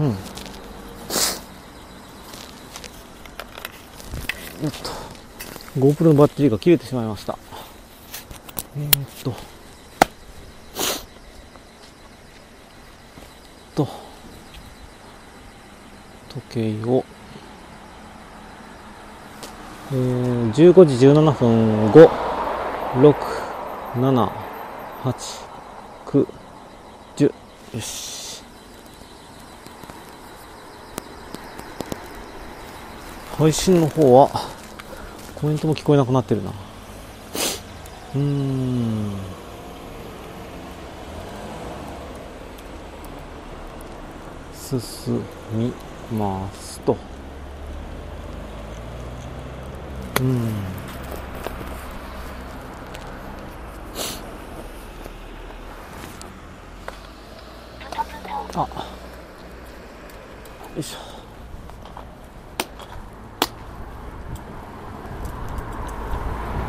うん。よっと。GoPro のバッテリーが切れてしまいました。えー、っと。と。時計を。えー、15時17分5、6、7、8、9、10。よし。配信の方は、コメントも聞こえなくなってるな。うーん。進みますと。うんあよいしょ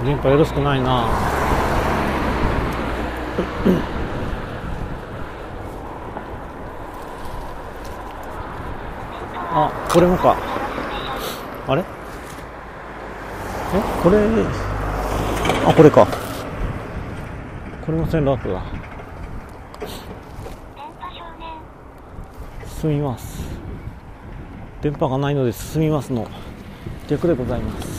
電波よろしくないなあこれもかあれえこれあこれかこれも線路アップだ進みます電波がないので進みますの逆でございます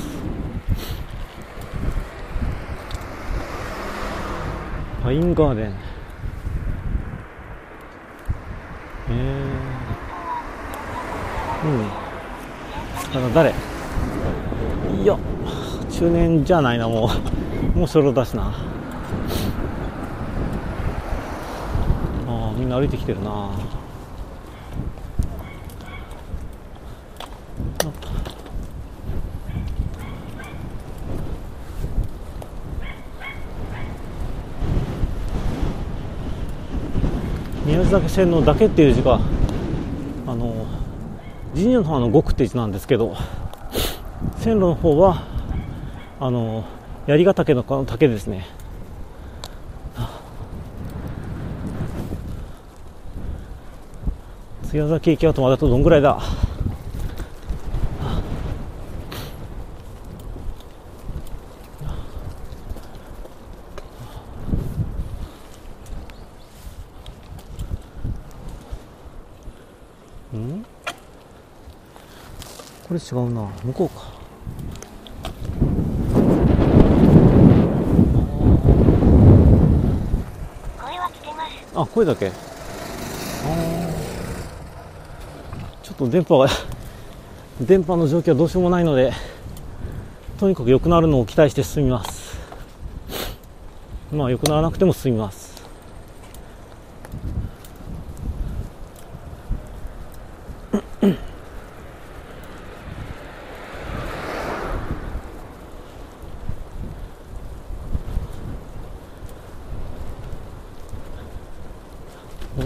パインガーデン。えー、うん。ただ誰？いや中年じゃないなもう。もうそれを出すな。ああみんな歩いてきてるな。宮崎線の「だけ」っていう字があの神社の方の「極」って字なんですけど線路の方はあの槍ヶ岳の竹ですね。津屋崎駅跡までとどんぐらいだ？これ違うな。向こうか。あ声だけ。ちょっと電波が 電波の状況はどうしようもないのでとにかく良くなるのを期待して進みます。まあ良くならなくても進みます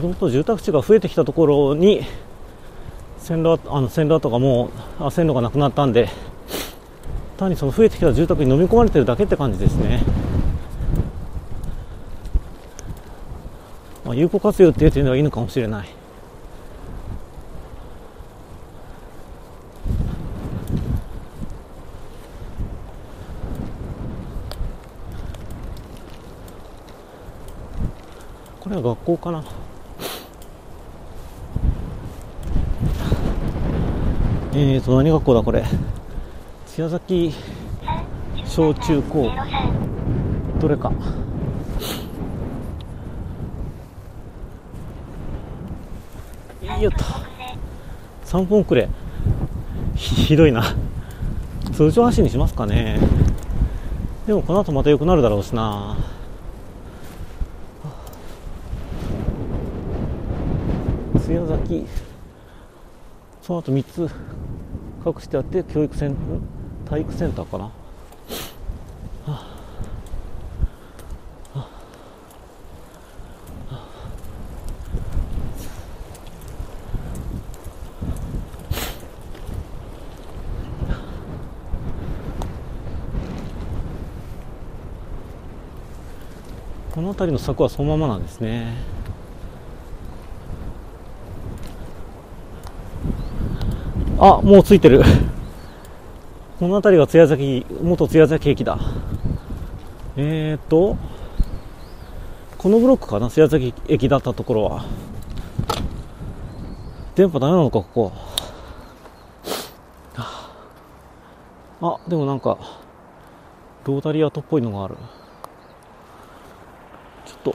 もと住宅地が増えてきたところに線路あの線路とかもあ線路がなくなったんで単にその増えてきた住宅に飲み込まれてるだけって感じですね、まあ、有効活用っていう点ではいいのかもしれない。これは学校かな。えーと、何学校だこれ？津屋崎小中高。どれか。よっと。3分くれ。ひどいな。通常発信にしますかね。でもこの後また良くなるだろうしな。津屋崎。その後3つ隠してあって教育セン体育センターかな、はあはあはあ、この辺りの柵はそのままなんですね。あ、もうついてる。この辺りが津屋崎、元津屋崎駅だ。えーと、このブロックかな津屋崎駅だったところは。電波ダメなのか、ここ。あ、でもなんか、ロータリー跡っぽいのがある。ちょっと、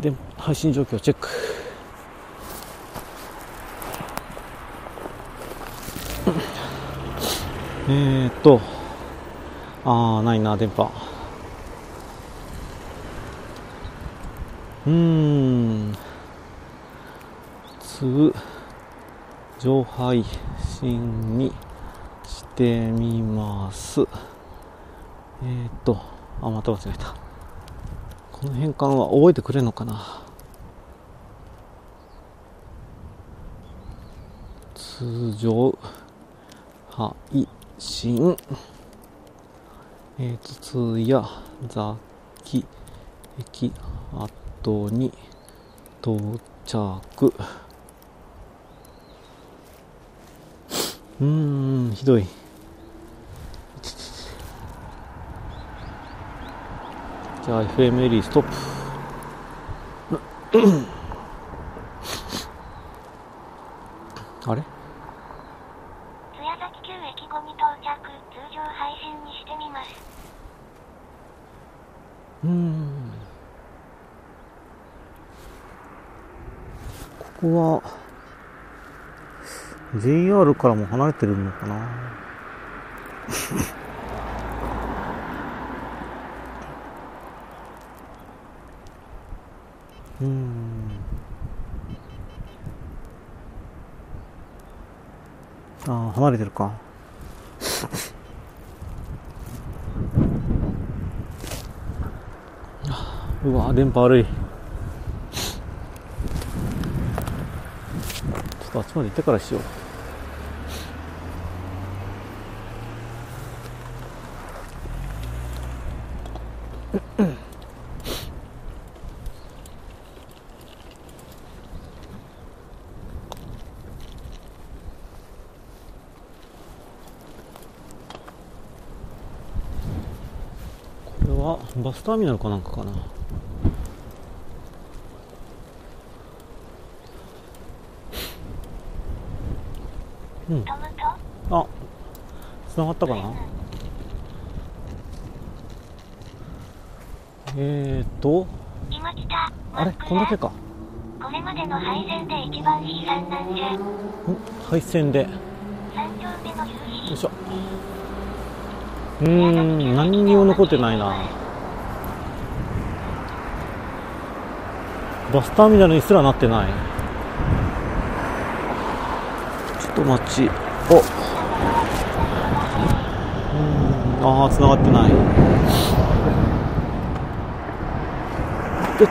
で、配信状況チェック。えーっと、あー、ないな、電波。うーん。通、上配信にしてみます。えーっと、あ、また間違えた。この変換は覚えてくれるのかな通常配信えーと通や雑記駅跡に到着。うーんひどい。じゃあ FM エリーストップ。あれ？うん。ここは JR からも離れてるのかな？うん。ああ離れてるか。うわ電波悪い。ちょっとあっちまで行ってからしよう。これはバスターミナルかなんかかな。うん。トムとあ繋がったかな？えーと。今来たあれ？こんだけか。これまでの配線で。一番悲惨なんじゃん配線でよ三丁目の夕日いしょ。うーん何にも残ってないな。バスターミナルにすらなってないちょっと待ち。お。うーん。ああ繋がってない。よっと。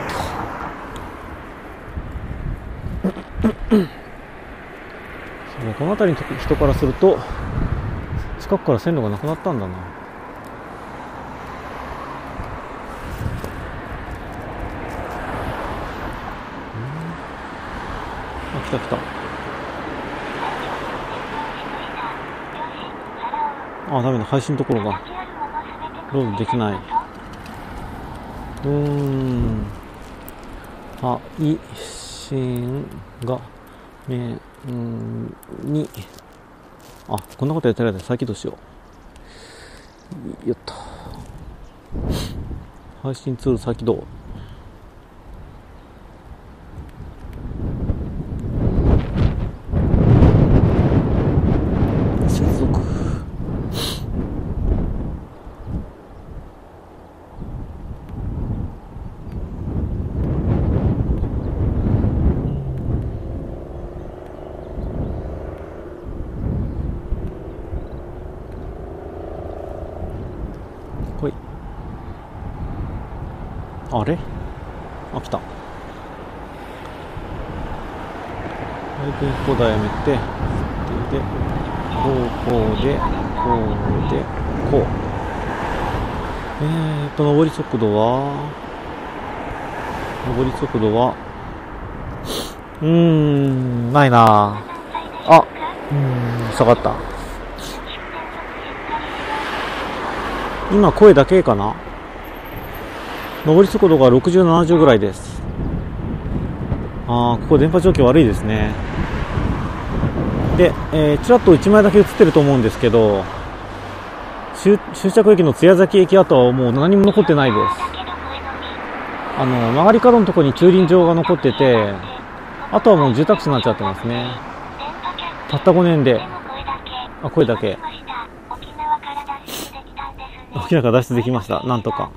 そうこの辺りの人からすると近くから線路がなくなったんだな。あ来た来た。あダメだ。配信のところがロードできない。うーん。配信がめんに。あこんなことやってる間に再起動しよう。よっと。配信ツール再起動接続ほいあれあ来たはいでここだやめてででこうこうでこうでこうえーと上り度は上り速度はうーんないな。あうん下がった。今声だけかな？上り速度が6070ぐらいです。ああここ電波状況悪いですね。で、えー、ちらっと1枚だけ映ってると思うんですけど終着駅の津屋崎駅跡はもう何も残ってないです。あの曲がり角のところに駐輪場が残っててあとはもう住宅地になっちゃってますね。たった5年で。あ声だけ。沖縄から脱出できたんですね沖縄か脱出できました。なんとか。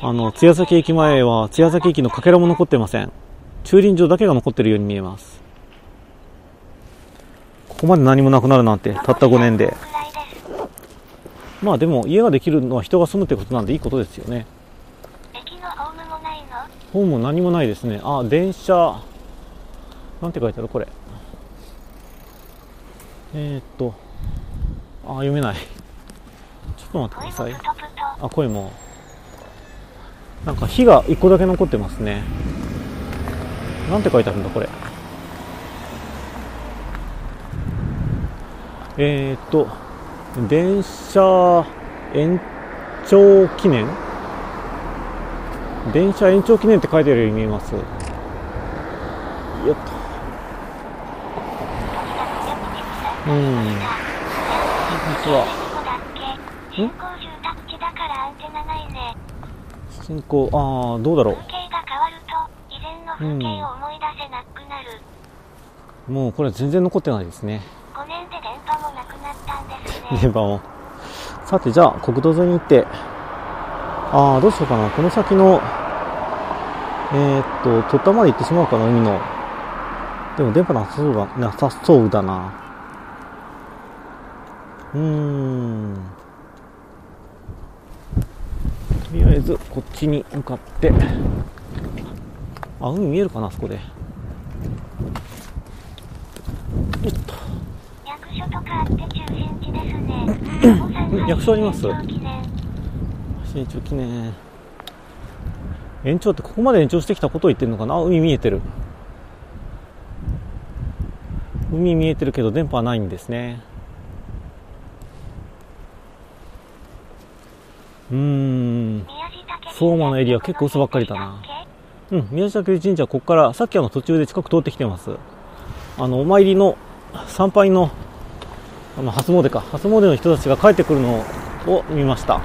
あの津屋崎駅前は津屋崎駅のかけらも残ってません。駐輪場だけが残ってるように見えます。ここまで何もなくなるなんてたった5年で。まあでも家ができるのは人が住むってことなんでいいことですよね。駅のホームもないの？ホームも何もないですね。あ電車。なんて書いてあるこれ。えー、っと。あ読めない。ちょっと待ってください。あ声も。なんか火が1個だけ残ってますね。なんて書いてあるんだこれ。えー、っと電車延長記念？電車延長記念って書いてあるように見えます。よっと。うん。こんにちはここだ。っけ新興住宅地だからアンテナないね。進行ああどうだろ風景が変わると以前の風景を思い出せなくなる、うもうこれ全然残ってないですねったんですね電波もさてじゃあ国道沿いに行って。ああどうしようかな。この先のえー、っと鳥田まで行ってしまうかな海の。でも電波なさそうだなさそうだな。うーん。とりあえずこっちに向かって。あ海見えるかなそこで。よっと。所とかあって中心地ですね役所あります。延長記念。新中記念延長ってここまで延長してきたことを言ってるのかな？あ海見えてる。海見えてるけど電波はないんですね。うーん。相馬のエリア結構嘘ばっかりだな。うん宮下神社ここからさっきあの途中で近く通ってきてます。あのお参りの参拝のあの初詣か。初詣の人たちが帰ってくるのを見ました。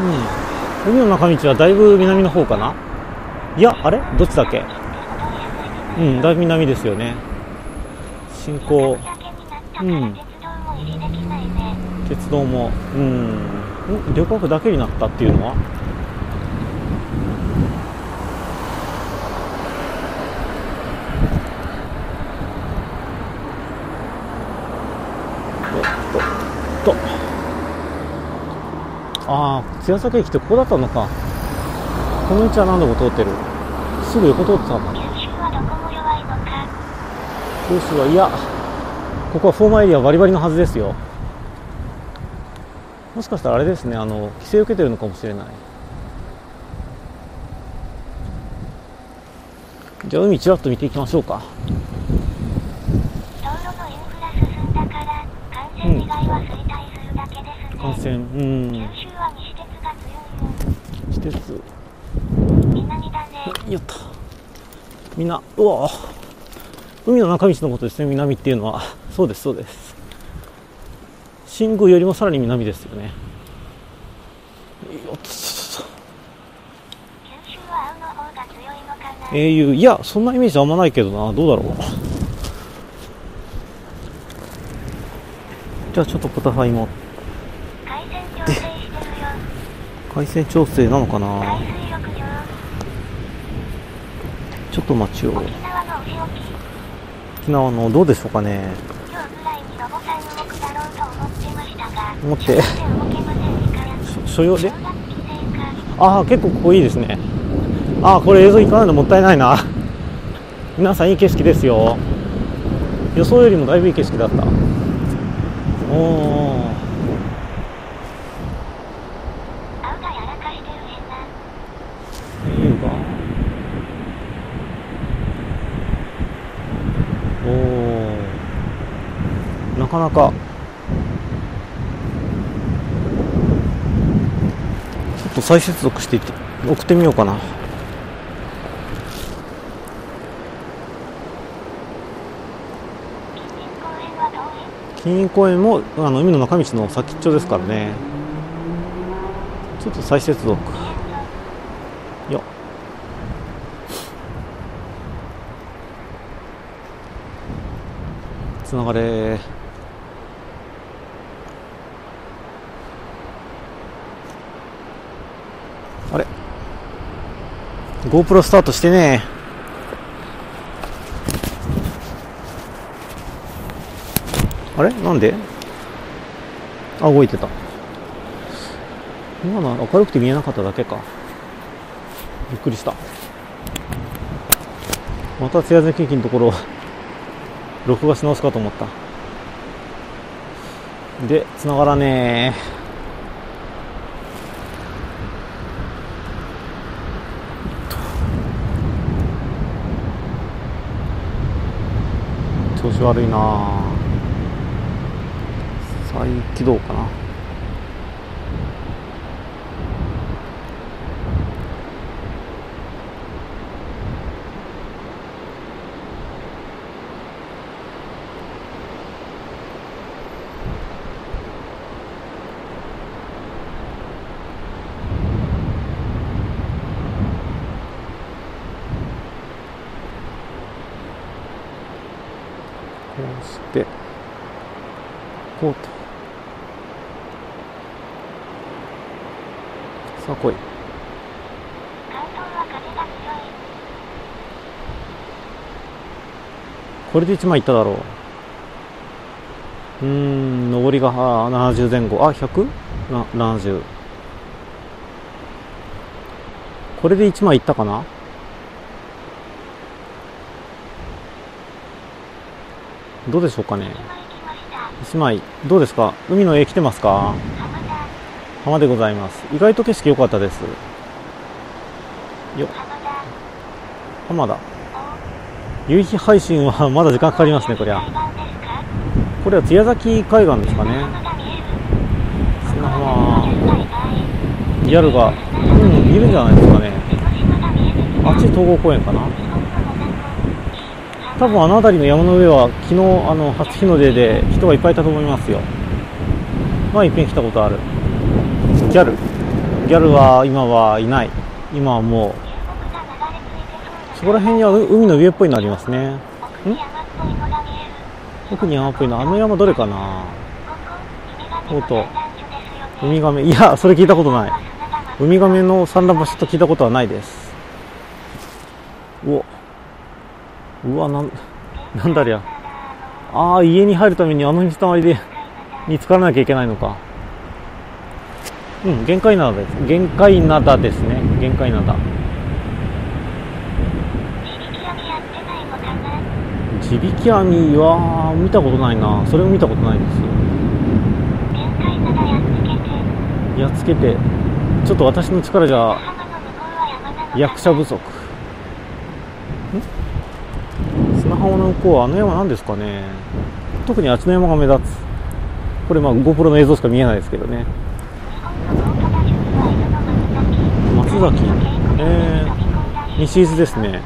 うん。海の中道はだいぶ南の方かな？いやあれ？どっちだっけ？うんだいぶ南ですよね。進行うん。鉄道も。うん。ん？旅客だけになったっていうのはえっととああ津屋崎駅ってここだったのか。この道は何度も通ってる。すぐ横通ってたん。だ九州はいやここはフォーマーエリアバリバリのはずですよ。もしかしたらあれですねあの規制を受けてるのかもしれない。じゃあ海ちらっと見ていきましょうか。道路のインフラ進んだから幹線以外は衰退するだけですね、幹線うん九州は西鉄が強いよ私鉄南だねよっとみんなうわ海の中道のことですね南っていうのは。そうですそうです。新宮よりもさらに南ですよね。よっ英雄いやそんなイメージあんまないけどな。どうだろう。じゃあちょっとポタファイも海鮮調整してるよ。回線調整なのかなちょっと待ちを沖縄のどうでしょうかね。思って。所要？で？ああ結構ここいいですね。ああこれ映像行かないのもったいないな。皆さんいい景色ですよ。予想よりもだいぶいい景色だった。おお青がやらかしてるしな映画かなか。ちょっと再接続していって送ってみようかな。近隣公園は遠い金公園もあの海の中道の先っちょですからね。ちょっと再接続。よっ。つながれ。GoPro スタートしてね。あれ？なんで？あ動いてた。今のは明るくて見えなかっただけか。びっくりした。また艶崎駅のところ 録画し直すかと思った。で繋がらねー調子悪いな再起動かなこうしてこうとさあ来い関東は風が強いこれで1枚いっただろう。うーん上りがあ70前後。あ100な70これで1枚いったかな？どうでしょうかね。1枚。どうですか？海の絵来てますか？浜でございます。意外と景色良かったです。よ浜田。夕日配信はまだ時間かかりますねこりゃ。これは津屋崎海岸ですかね。砂浜ギャルがうんいるんじゃないですかね。あっち東郷公園かな。多分あの辺りの山の上は昨日あの初日の出で人がいっぱいいたと思いますよ。まあいっぺん来たことある。ギャル。ギャルは今はいない。今はもう流木が流れ着いてそうなそこら辺にはう海の上っぽいのありますね。奥に山っぽいのが見える奥に山っぽいの。あの山どれかな？ここウミガメのと。ウミガメ。いやそれ聞いたことない。ウミガメの産卵場所と聞いたことはないです。うおうわなんなんだりゃ。ああ家に入るためにあの水たまりでに浸からなきゃいけないのか。うん限界灘です。限界灘ですね。限界灘地引き網は見たことないな。それも見たことないです限界ならやっつけて。ちょっと私の力じゃ役者不足。ん？砂浜の向こうはあの山なんですかね。特にあっちの山が目立つ。これまあ GoPro の映像しか見えないですけどね。松崎松崎。えー、西伊豆ですね。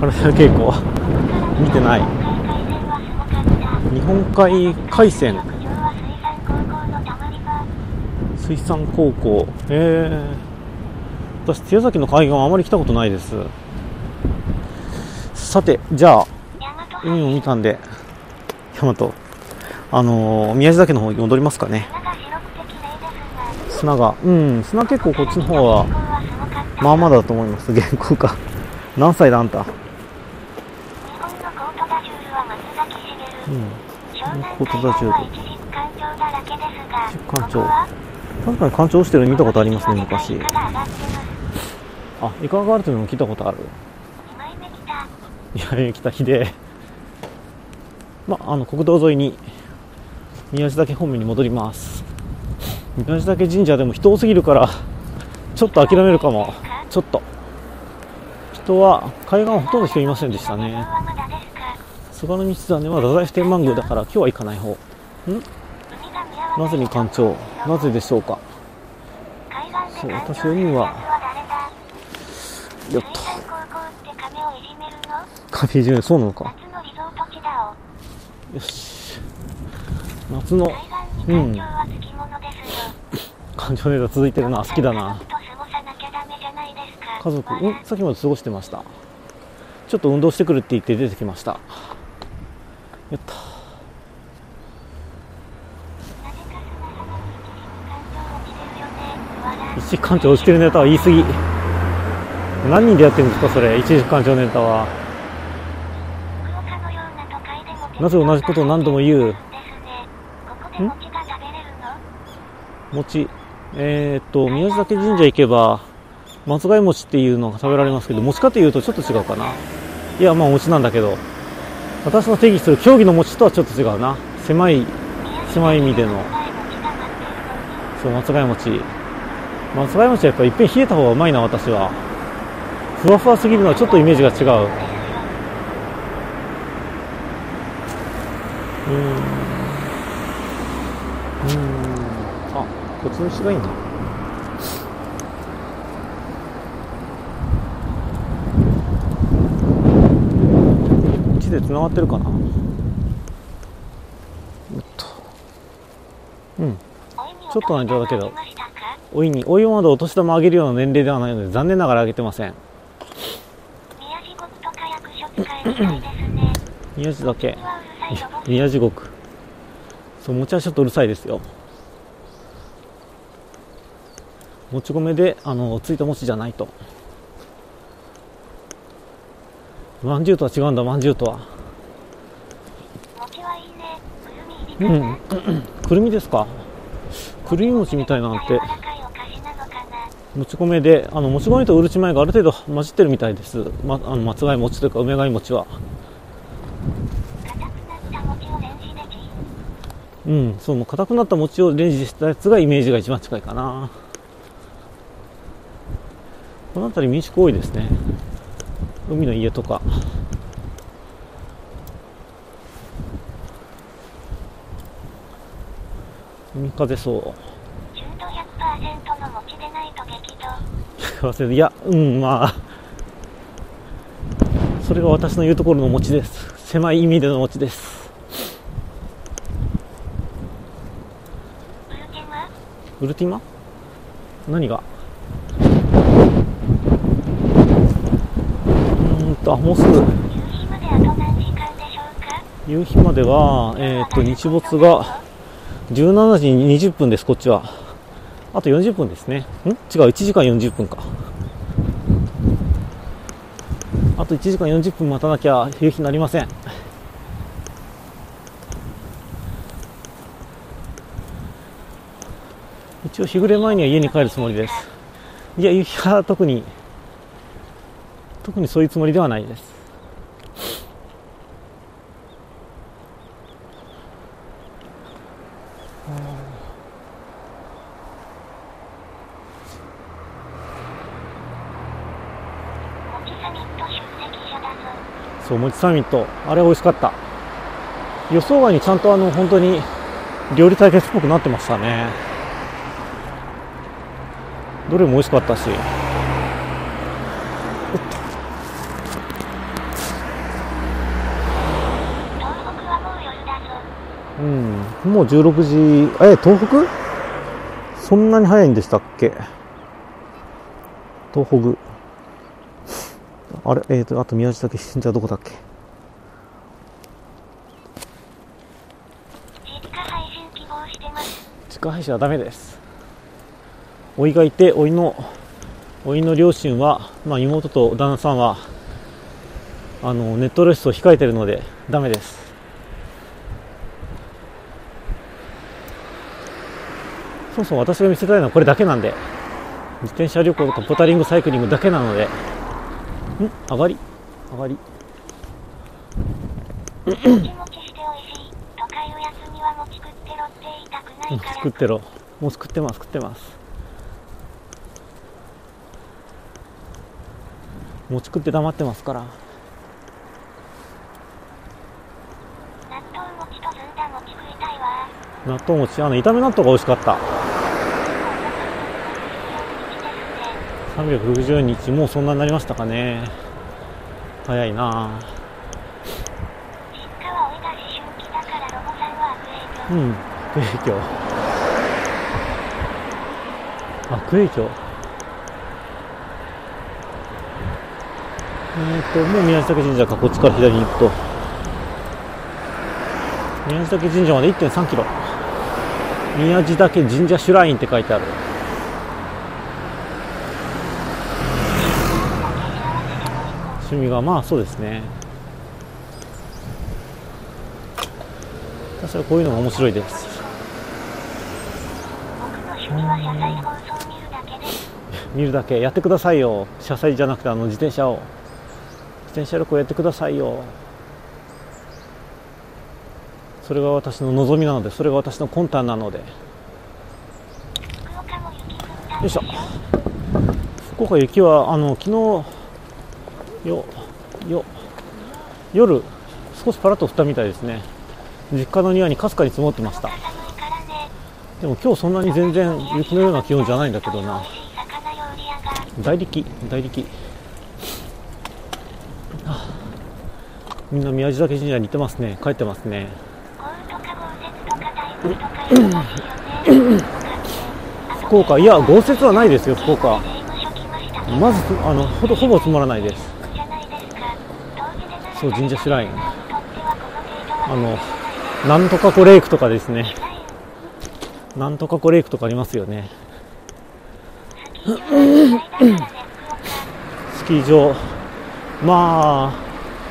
体稽古見てない。日本海海鮮水産高校。えー、私津崎の海岸はあまり来たことないです。さてじゃあ海を見たんで大和。あのー宮地岳の方に戻りますかね。砂が。うん砂結構こっちの方はまあまあだと思います。原稿か何歳だあんた？うんコートダジュール一軸環境だらけですが一軸環境ここは確かに干潮してるの見たことありますね昔。あイカがあるというのも聞いたことある。いや来た。日でまああの国道沿いに宮地岳方面に戻ります。宮地岳神社でも人多すぎるからちょっと諦めるかも。ちょっと。人は海岸はほとんど人いませんでしたね菅の道だねは太宰府天満宮だから今日は行かない方。ん？なぜに艦長？なぜでしょうか？そう私海は。誰だよっと亀いじめるのカフェ中そうなのか？夏のリゾート地だよし。夏の海岸に艦長はつきものですよ感情ネタ続いてるな。好きだな。家族と過ごさなきゃダメじゃないですか家族笑ん？さっきまで過ごしてました。ちょっと運動してくるって言って出てきました。やった。なぜか砂浜に一時館長落ちてるネタは言い過ぎ。何人でやってるんですかそれ？一時館長ネタは。なぜ同じことを何度も言う？餅。えー、っと宮地岳神社行けば松貝餅っていうのが食べられますけど餅かというとちょっと違うかな。いやまあ餅なんだけど私の定義する競技の餅とはちょっと違うな。狭い狭い意味での。そう松貝餅。松貝餅はやっぱいっぺん冷えた方がうまいな私は。ふわふわすぎるのはちょっとイメージが違う。うん。うん。あこっちの石がいいな。でつながってるかな？うん。ちょっと難聴だけど老いに老いをまでお年玉上げるような年齢ではないので残念ながら上げてません。宮地だけ。宮地獄。そう餅はちょっとうるさいですよ。もち米であのついた餅じゃないとまんじゅうとは違うんだまんじゅうとは。餅はいいね。くるみうん。くるみですか。くるみ餅みたいなんて。もち米であのもち米とうるち米がある程度混じってるみたいです、ま、あの松貝餅というか梅貝餅は。うん。そうもう硬くなった餅をレンジしたやつがイメージが一番近いかな。この辺り民宿多いですね海の家とか。海風そう。中途100%の餅でないと激怒 忘れていやうんまあ。それが私の言うところの餅です。狭い意味での餅です。ウルティマ？何がうーんとあもうすぐ。夕日まであと何時間でしょうか夕日まではえーっと日没が17時20分ですこっちは。あと40分ですね。ん？違う1時間40分か。あと1時間40分待たなきゃ夕日になりません。一応日暮れ前には家に帰るつもりです。いや夕日は特に特にそういうつもりではないですそう、もちサミット、あれ美味しかった。予想外にちゃんとあの、本当に料理対決っぽくなってましたね。どれも美味しかったし。東北はもう夜だぞうん、もう16時、え、東北？そんなに早いんでしたっけ？東北。あれ、えーと、あと宮地岳、じゃあどこだっけ？実家配信希望してます。地下配信はダメです。老いがいて老いの老いの両親は、まあ、妹と旦那さんはあのネット露出を控えているのでダメですそもそも私が見せたいのはこれだけなんで自転車旅行とかポタリングサイクリングだけなので。ん？上がり？上がり。う作ってろ。もう作ってます。作ってます。餅食って黙ってますから。納豆餅とずんだ餅食いたいわ。納豆餅。あの炒め納豆が美味しかった360日もうそんなになりましたかね。早いな。うん悪影響。悪影響？えーともう宮地嶽神社かこっちから左に行くと。宮地嶽神社まで1 3キロ。宮地嶽神社シュラインって書いてある。趣味がまあそうですね。確かにこういうのが面白いです。見るだけ。やってくださいよ。車載じゃなくてあの自転車を。自転車旅行やってくださいよ。それが私の望みなのでそれが私の魂胆なので。よいしょ。でしょ福岡雪はあの昨日よよ夜少しパラッと降ったみたいですね実家の庭にかすかに積もってました。でも今日そんなに全然雪のような気温じゃないんだけどな。大力大力みんな宮地嶽神社に行ってますね帰ってますね。福岡いや豪雪はないですよ福岡まずあのほぼほぼ積もらないです。そう神社シュラインあのなんとか湖レイクとかですね。なんとか湖レイクとかありますよね。スキー場。まあ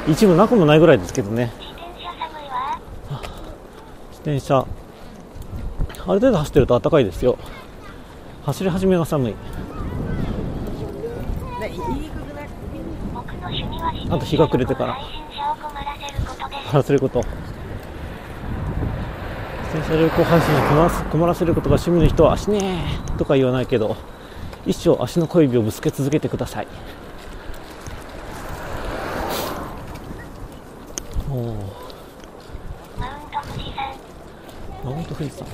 一部なくもないぐらいですけどね。自転車寒いわ自転車。ある程度走ってると暖かいですよ。走り始めが寒い僕の趣味は自転車あと日が暮れてから。困らせること自転車旅行配信に困らせ困らせることが趣味の人は足ねーとか言わないけど一生足の小指をぶつけ続けてください。おおマウント富士山マウント富士山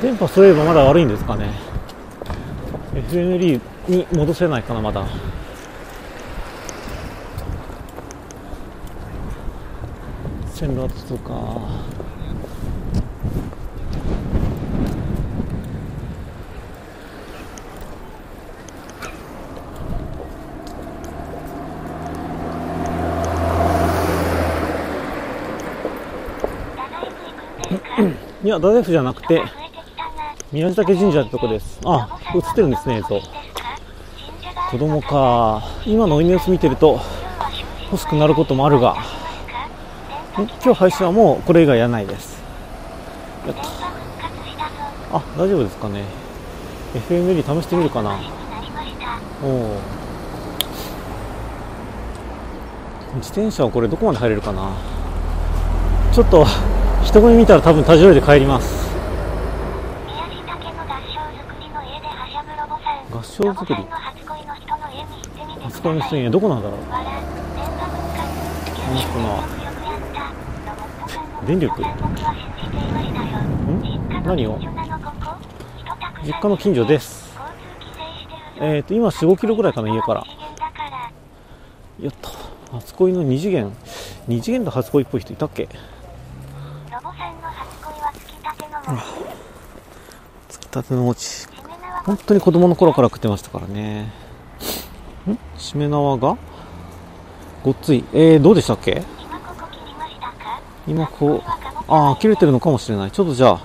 電波そういえばまだ悪いんですかね。FND に戻せないかなまだ。線路跡とか。いや太宰府じゃなくて宮地嶽神社ってとこです。あ映ってるんですね映像。子供か。今のニュース見てると欲しくなることもあるが。今日配信はもうこれ以外やらないです。やったあ大丈夫ですかね。FML 試してみるかな。おお自転車はこれどこまで入れるかな。ちょっと人混み見たら多分多重で帰ります宮地岳の合掌造りの家ではしゃぶロボさん合掌造り初恋の人にどこなんだろう？わら電力ん？何を？実家の近所です。えっ、と今4 5キロぐらいかな家から。やった。初恋の二次元。二次元と初恋っぽい人いたっけ？ロボさんの初恋はつきたてのもつきたての餅本当に子供の頃から食ってましたからね。ん？しめ縄が？ごっつい。えー、どうでしたっけ？今こうああ切れてるのかもしれない。ちょっとじゃあ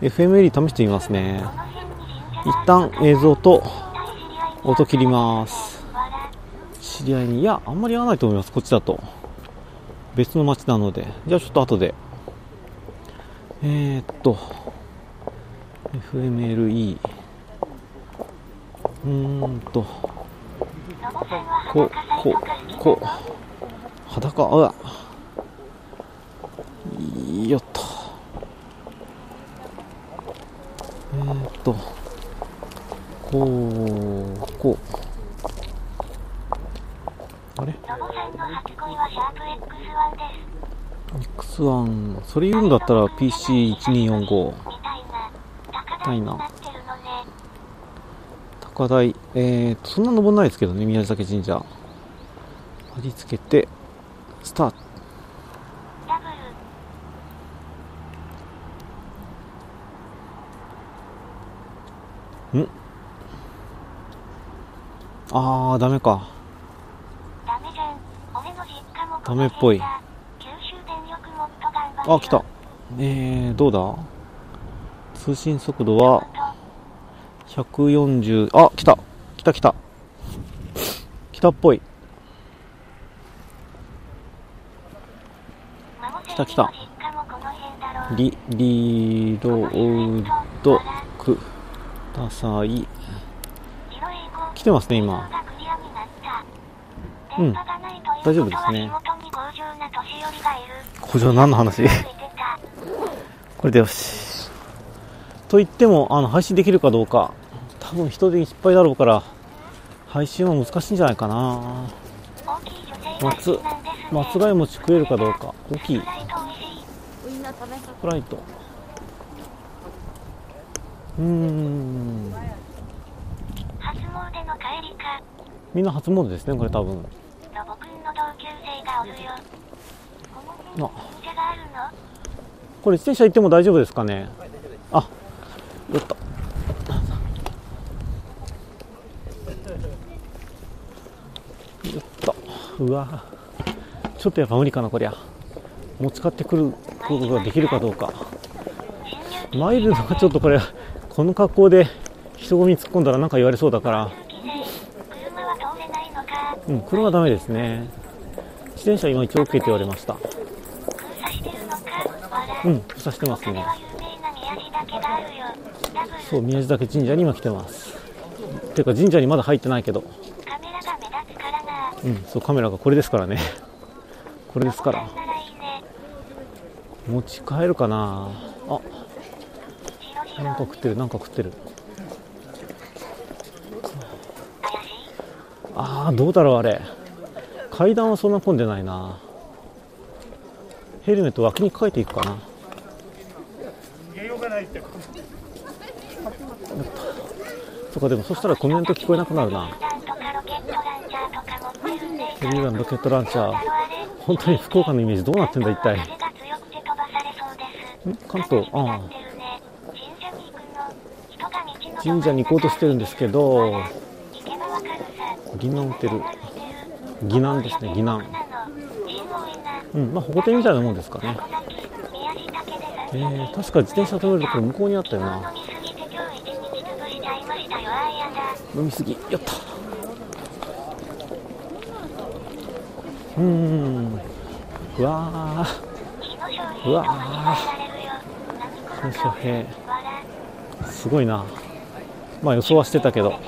FML 試してみますね。一旦映像と音切ります。知り合いにいやあんまり合わないと思います。こっちだと。別の町なので。じゃあちょっと後で。えー、っと FMLE うんと。こここ。裸うわ。よっと。えー、っと。こうこう。あれ？ロボさんの初恋は X1 です X1 それ言うんだったら PC1245 みたいな。な。高台えーとそんな登んないですけどね宮崎神社。貼り付けてスタート。ダブル。あーダメか。ダメじゃん。俺の実家もダメっぽい。あ来た。えー、どうだ？通信速度は？140あ来た。来た来た。来たっぽい。来た来た。リリロードください。来てますね今。うん。大丈夫ですね。工場何の話これでよし。と言ってもあの配信できるかどうか多分人手いっぱいだろうから配信は難しいんじゃないかな。松松貝餅食えるかどうか。大きい。フライト。うーん。初詣の帰りかみんな初詣ですねこれ多分。ロボくんの同級生がおるよこの辺に神社があるのこれ自転車行っても大丈夫ですかね。あよっと。よっと。うわ。ちょっとやっぱ無理かなこりゃ。持ち帰ってくることができるかどうか。マイルドはちょっとこれこの格好で人混み突っ込んだら何か言われそうだから。うんこれはダメですね。自転車今一応 OK って言われました。うん封鎖してますね。そう宮地岳神社に今来てます。てか神社にまだ入ってないけど。カメラが目立つからなうんそうカメラがこれですからね。これですから。持ち帰るかな。あ。なんか食ってるなんか食ってる。ああどうだろうあれ。階段はそんな混んでないな。ヘルメット脇に抱えていくかな。そっかでもそしたらコメント聞こえなくなるな。ケットランチャーガンロケットランチャー。本当に福岡のイメージどうなってんだ一体。関東？ああ。神社に行こうとしてるんですけど疑難ってる。疑難ですね疑難。うんまあ保護店みたいなもんですかね。えー、確か自転車止めるところ向こうにあったよな飲みすぎて今日一日潰しちゃいましたよあいやだ飲みすぎ。やった。うん。うわ日野翔うわー。翔平。すごいな。まあ予想はしてたけど。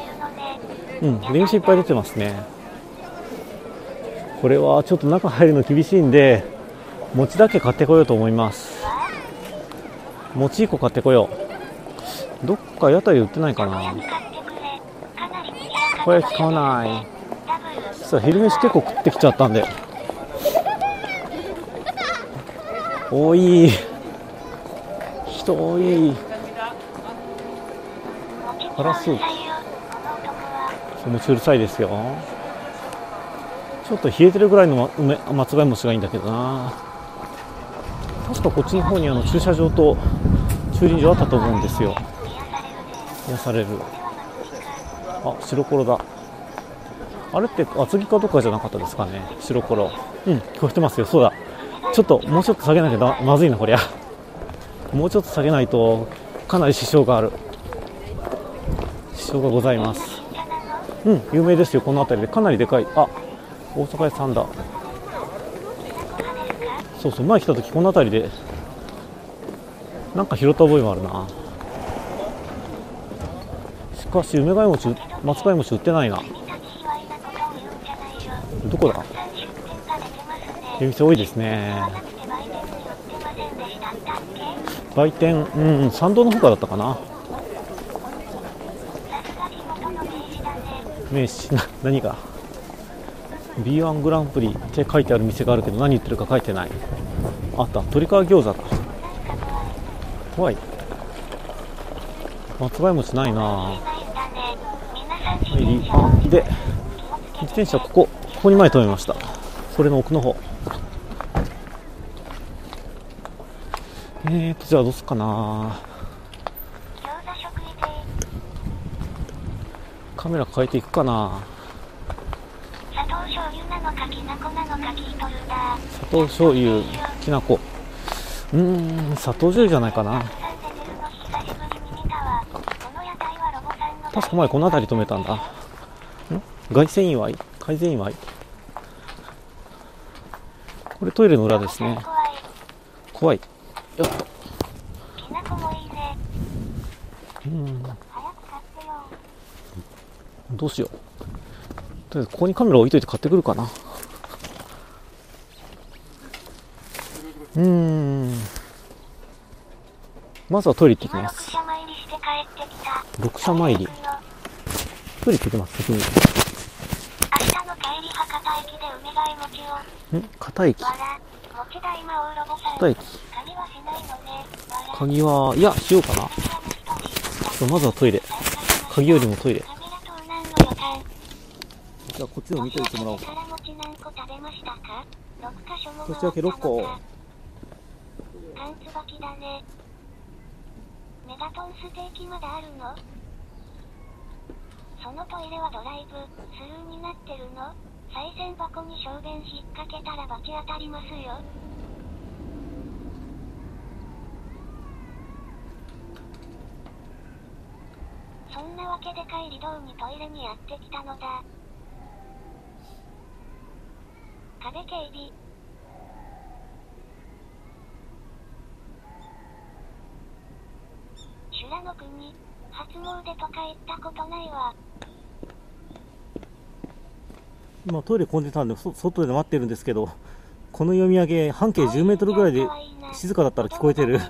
うん。電子いっぱい出てますね。これはちょっと中入るの厳しいんで餅だけ買ってこようと思います。餅1個買ってこよう。どっか屋台売ってないかな買ってくれかなり賑やかこれ使わない。さあ昼飯結構食ってきちゃったんで。多い。人多い。ガラスうるさいよこの男は気持ちうるさいですよ。ちょっと冷えてるぐらいの梅松葉餅がいいんだけどな。確かこっちの方にあの駐車場と駐輪場あったと思うんですよ。癒される。あ白コロだ。あれって厚木かどっかじゃなかったですかね。白コロ。うん聞こえてますよ。そうだ。ちょっともうちょっと下げなきゃまずいなこりゃ。もうちょっと下げないとかなり支障がある。支障がございます。うん有名ですよこの辺りで。かなりでかい。あ大阪屋さんだ。そうそう前来た時この辺りでなんか拾った覚えもあるな。かし梅ヶ餅松貝餅売ってないな。どこだ？出店多いですね。売店うんうん参道の方からだったかな。名刺な何が B1 グランプリって書いてある店があるけど何言ってるか書いてない。あった。鶏皮餃子だ怖い。い松葉餅ないな。で自転車ここここに前止めました。それの奥の方。えーとじゃあどうすっかな。カメラ変えていくかな。砂糖醤油なのかきなこなのか聞いとるだ。砂糖醤油きなこうーん砂糖醤油じゃないかな。確か前この辺り止めたんだ。凱旋祝い？改善祝い？これトイレの裏ですね。怖い。怖い。やっと。うん。どうしよう。とりあえずここにカメラ置いといて買ってくるかな。うーん。まずはトイレ行ってきます。社参りして帰ってきた。六社参り。トイレ行ってきます先に明日の帰り博多駅で梅貝餅を。ん片駅わら。餅代今大ロボさん。片駅鍵はしないのね。わら。鍵はいやしようかなまずはトイレ鍵よりもトイレ。じゃあこっちの見ておいてもらおうか ?6 年明け六個パンツ履きだね。メガトンステーキまだあるの？そのトイレはドライブスルーになってるの？賽銭箱に小便引っ掛けたら罰当たりますよ。そんなわけで帰り道にトイレにやってきたのだ。壁警備。修羅の国、初詣とか行ったことないわ。今トイレ混んでたんで外で待ってるんですけどこの読み上げ半径10メートルぐらいで静かだったら聞こえてる。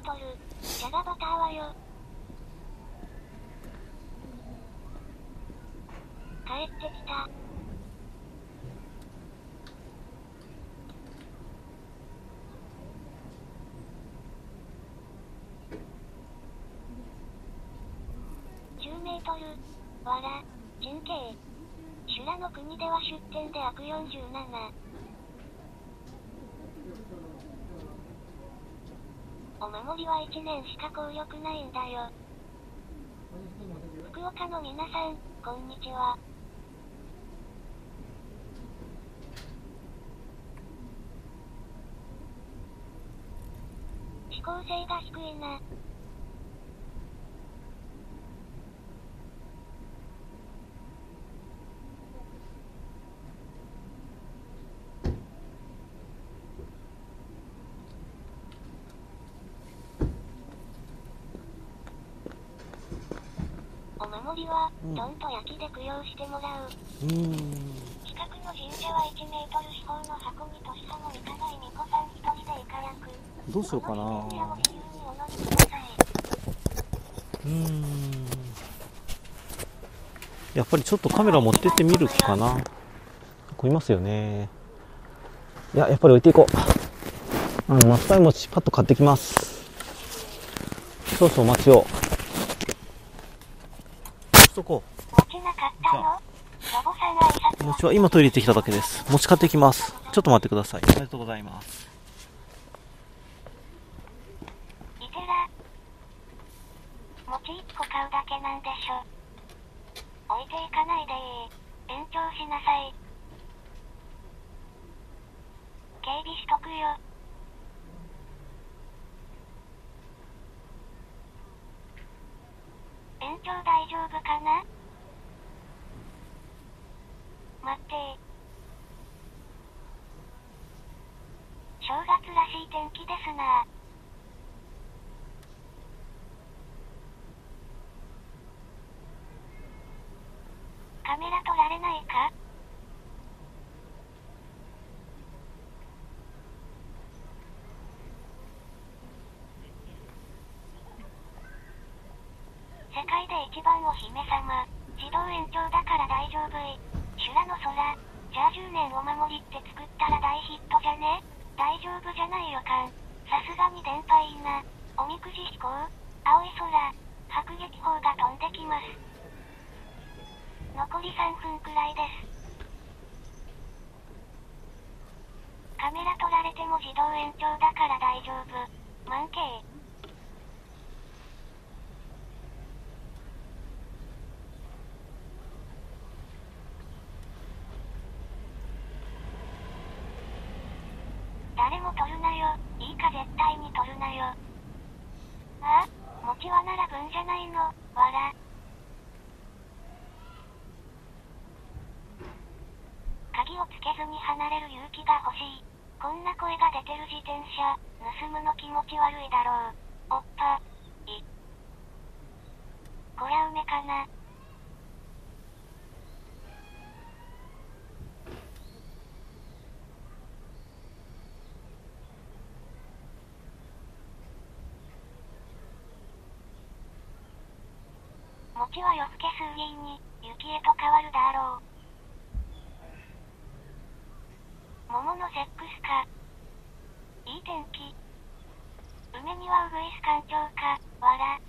10メートル。わら。人形。修羅の国では出店で悪47。お守りは1年しか効力ないんだよ。福岡の皆さん、こんにちは。指向性が低いな。お守りは、うん。どんと焼きで供養してもらう。うーん。近くの神社は1メートル四方の箱に年さもいかない巫女さん一人でいかやく。どうしようかな。この自転車を自由にお乗りください。うーんやっぱりちょっとカメラ持ってってみるかな。ここいますよね。いややっぱり置いていこう。あの松葉餅パッと買ってきます。少々お待ちを。しとこ持ちなかったの？ロボさん挨拶う餅は今トイレ行ってきただけです餅買ってきますちょっと待ってくださいありがとうございますいてら。餅1個買うだけなんでしょ。置いていかないでいい。勉強しなさい。警備しとくよ。延長大丈夫かな？待って。正月らしい天気ですな。カメラ撮られないか？世界で一番お姫様自動延長だから大丈夫い修羅の空じゃあ10年お守りって作ったら大ヒットじゃね？大丈夫じゃない予感さすがに電波いいな。おみくじ飛行青い空。迫撃砲が飛んできます。残り3分くらいです。カメラ撮られても自動延長だから大丈夫。満景。誰も撮るなよ。いいか絶対に撮るなよ。あ？あ、餅はならぶんじゃないの。わら。鍵をつけずに離れる勇気が欲しい。こんな声が出てる自転車、盗むの気持ち悪いだろう。おっぱ、い。こりゃ梅かな？餅は夜更け数人に、雪へと変わるだろう。桃のセックスか。いい天気。梅にはウグイス艦長か、わら。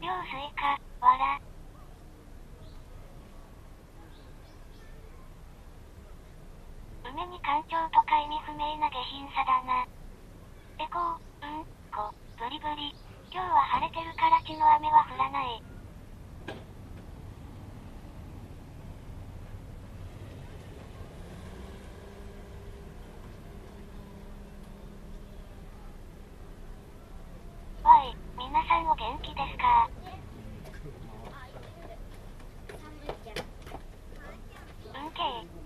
両スイカ、わら。梅に艦長とか意味不明な下品さだな。エコー、うん、こ、ブリブリ。今日は晴れてるから血の雨は降らない。わい、皆さんお元気ですかうんけい。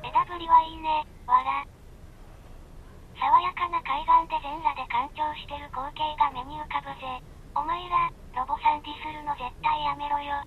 枝りはいいね、わら。爽やかな海岸で全裸で干潮してる光景が目に浮かぶぜ。お前ら、ロボさんディスるの絶対やめろよ、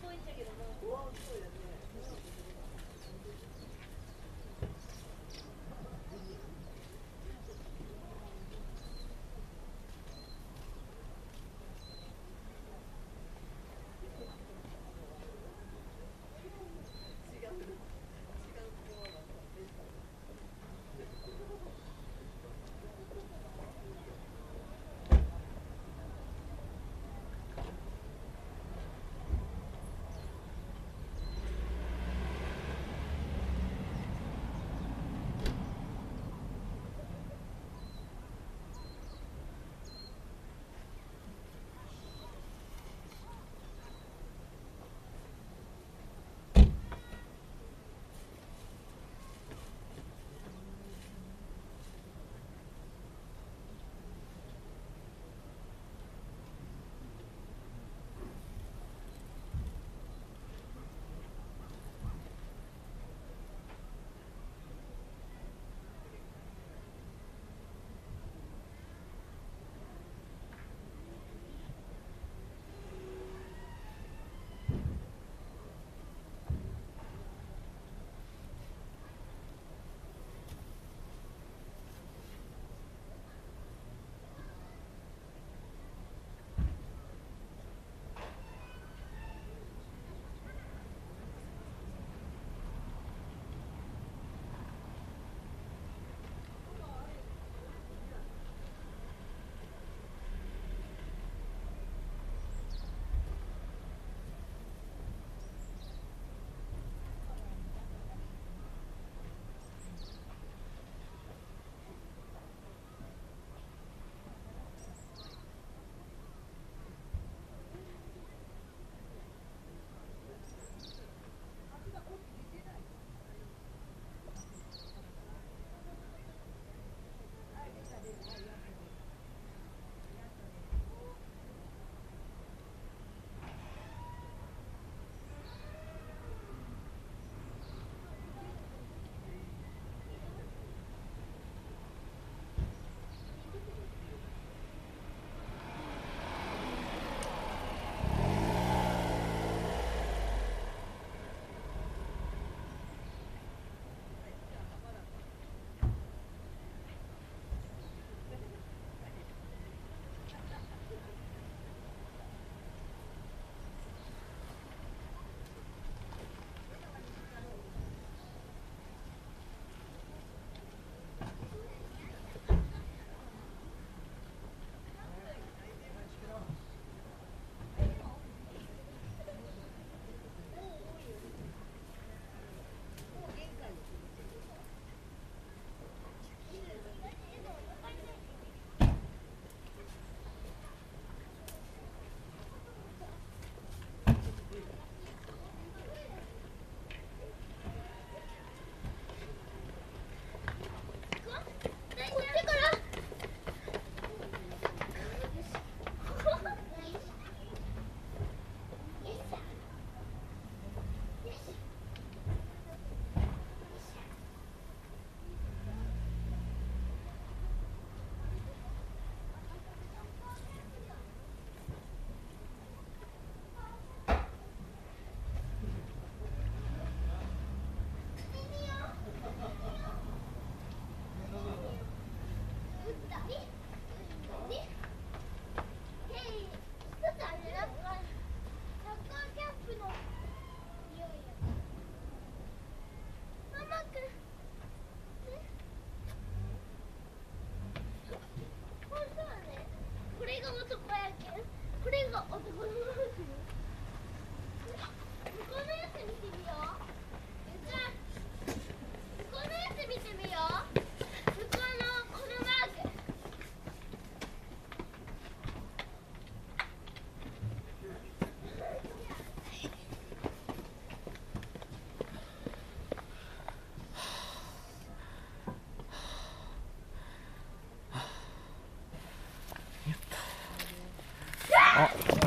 포인트 너무 우와,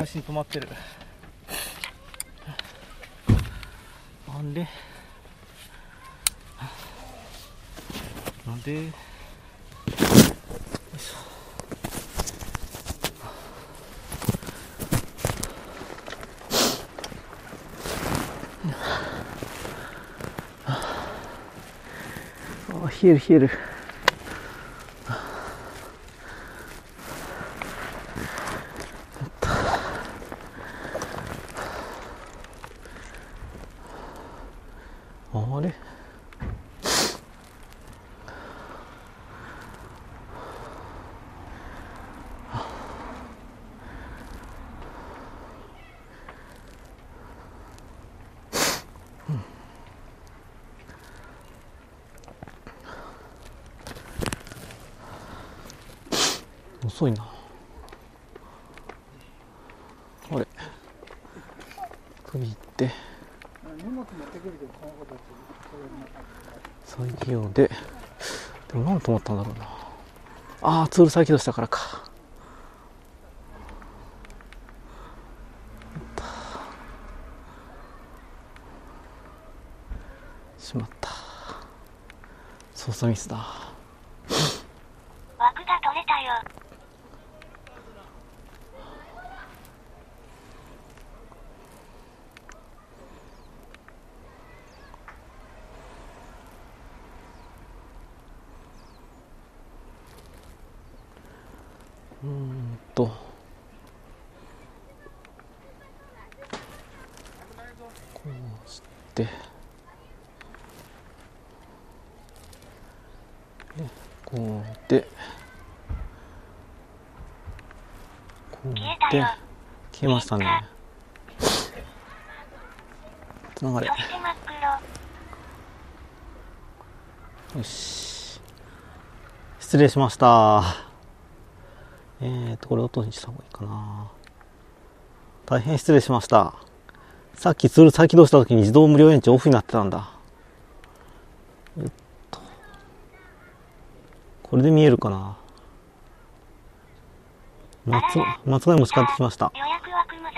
足に止まってる。なんで？なんで？よい冷える冷える。遅いな。あれ。首行って。再起用で。でも何止まったんだろうな。ああツール再起動したからか。しまった。操作ミスだ枠が取れたよ。うーんと。こうして。でこうで。こうで。消えましたね。つながれ。よし。失礼しましたえーとこれ音にした方がいいかな。大変失礼しました。さっきツール再起動した時に自動無料延長オフになってたんだ。えっとこれで見えるかな。松松貝も使ってきました。予約枠無残。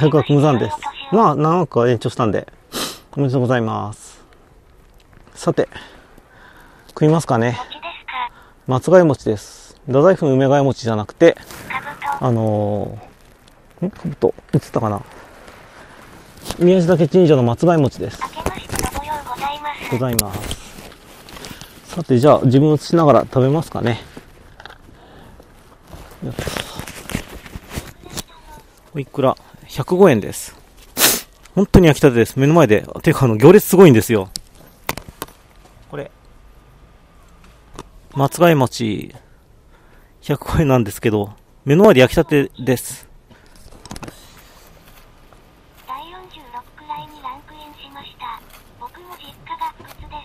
予約は無残です。まあ長くは延長したんでおめでとうございます。さて食いますかね。餅ですか松貝餅です。太宰府の梅貝餅じゃなくて。あのー、ん？かぶと映ったかな？宮地岳神社の松貝餅です。ございます。さてじゃあ自分を映しながら食べますかね。おいくら？105円です。本当に焼きたてです。目の前でていうかあの行列すごいんですよ。これ松貝餅。105円なんですけど目の前で焼きたてです。第46くらいにランクインしました。僕も実家が福津で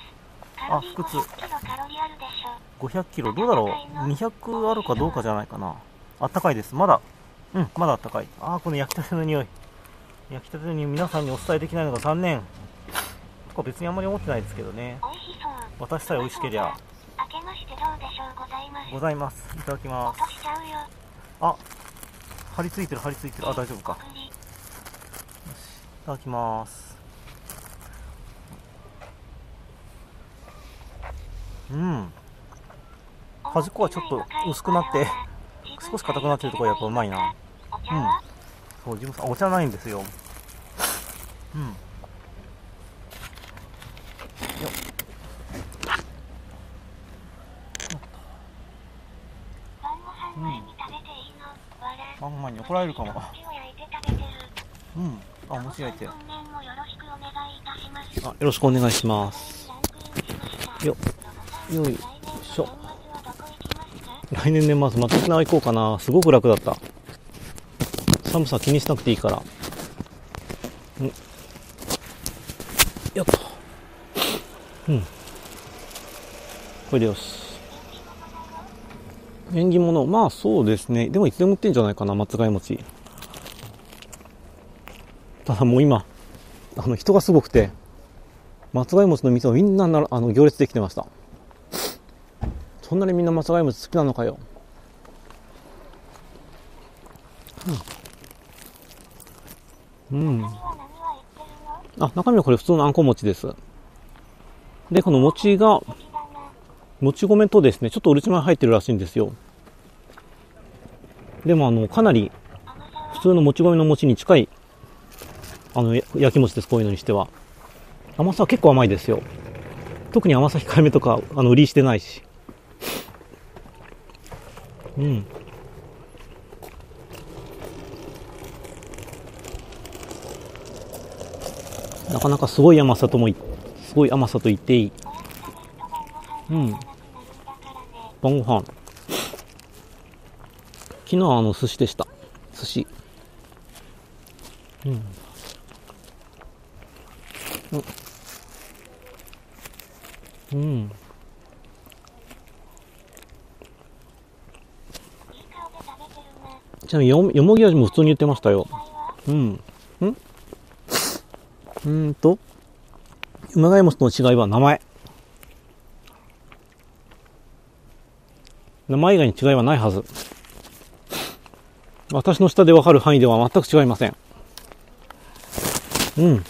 す。カロリー福津。500キロカロリーあるでしょ。500キロどうだろう。200あるかどうかじゃないかな。あったかいです。まだ。うんまだあったかい。ああこの焼きたての匂い。焼きたての匂い皆さんにお伝えできないのが残念。とか別にあんまり思ってないですけどね。私さえ美味しけりゃ。明けましてどうでしょうございます。ございますいただきます落としちゃうよ。あ張り付いてる張り付いてるあ大丈夫か送りいただきますうん端っこはちょっと薄くなって少し硬くなってるところやっぱうまいなお茶は、そう、自分さん、お茶ないんですよ。うん。よ晩ご飯前に食べていいのわら。晩ご飯に怒られるかも。餅を焼いて食べてる。うん。あ、もち焼いて。あ、よろしくお願いいたします。よ。よよいしょ来年年末、また沖縄行こうかな。すごく楽だった。寒さ気にしなくていいから。うん。よっと。うん。これでよし。縁起物、まあそうですね。でもいつでも売ってんじゃないかな、松貝餅。ただもう今、あの人がすごくて、松貝餅の店はみんななあの行列できてました。そんなにみんな松貝餅好きなのかよ。うん。うん。あ、中身はこれ普通のあんこ餅です。で、この餅が、もち米とですね、ちょっとうるち米入ってるらしいんですよ。でもあの、かなり普通のもち米の餅に近い、あの、焼き餅です、こういうのにしては。甘さは結構甘いですよ。特に甘さ控えめとかあの売りしてないしうんなかなかすごい甘さともすごい甘さと言っていいうん。晩ご飯昨日あの寿司でした。寿司。うん。うん。うん。ちなみによよもぎ味も普通に言ってましたよ。うん。ん。うーんと、馬貝餅との違いは名前。名前以外に違いはないはず。私の下でわかる範囲では全く違いません。うん。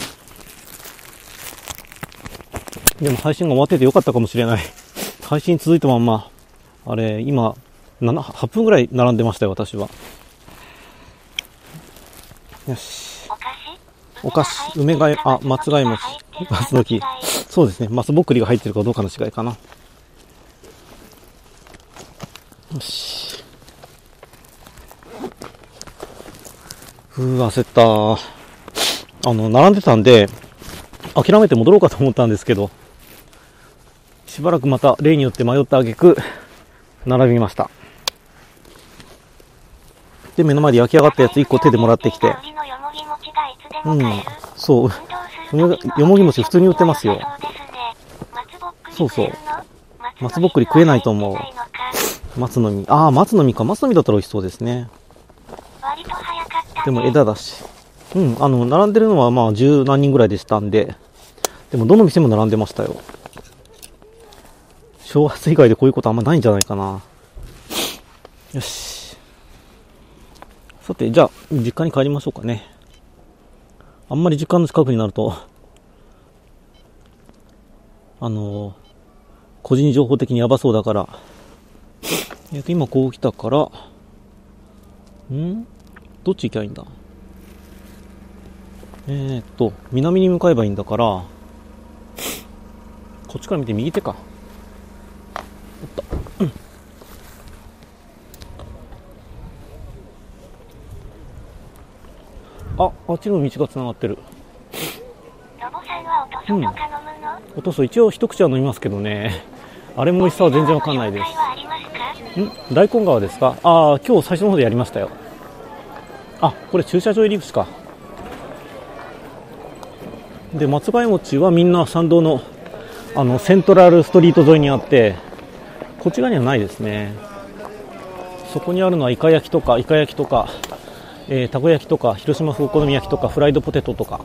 でも配信が終わっててよかったかもしれない。配信続いたまんま、あれ、今、7 8分ぐらい並んでましたよ、私は。よし。お菓子？梅貝、あ、松貝餅、松の木。そうですね、松ぼっくりが入ってるかどうかの違いかな。よし。ふう、焦った。あの、並んでたんで、諦めて戻ろうかと思ったんですけど、しばらくまた例によって迷った挙句、並びました。で、目の前で焼き上がったやつ1個手でもらってきて、うんそう、よもぎ餅普通に売ってますよそうそう松ぼっくり食えないと思う松の実。ああ、松の実か。松の実だったら美味しそうですね。割と早かったねでも枝だし。うん、あの、並んでるのはまあ十何人ぐらいでしたんで、でもどの店も並んでましたよ。正月以外でこういうことあんまないんじゃないかな。よし。さて、じゃあ、実家に帰りましょうかね。あんまり実家の近くになると、あの個人情報的にやばそうだから、えっと、今こう来たから、ん？どっち行きゃいいんだ？えー、っと、南に向かえばいいんだから、こっちから見て右手か。おっと。うんあ、あっちの道が繋がってる。んはおとそとか飲むの、おとそ一応一口は飲みますけどね。あれも美味しさは全然わかんないです。ん？大根川ですか？ああ、今日最初の方でやりましたよ。あ、これ駐車場入り口か。で、松貝餅はみんな参道の、あの、セントラルストリート沿いにあって、こっち側にはないですね。そこにあるのはイカ焼きとか、イカ焼きとか、えーたこ焼きとか、広島風お好み焼きとか、フライドポテトとか。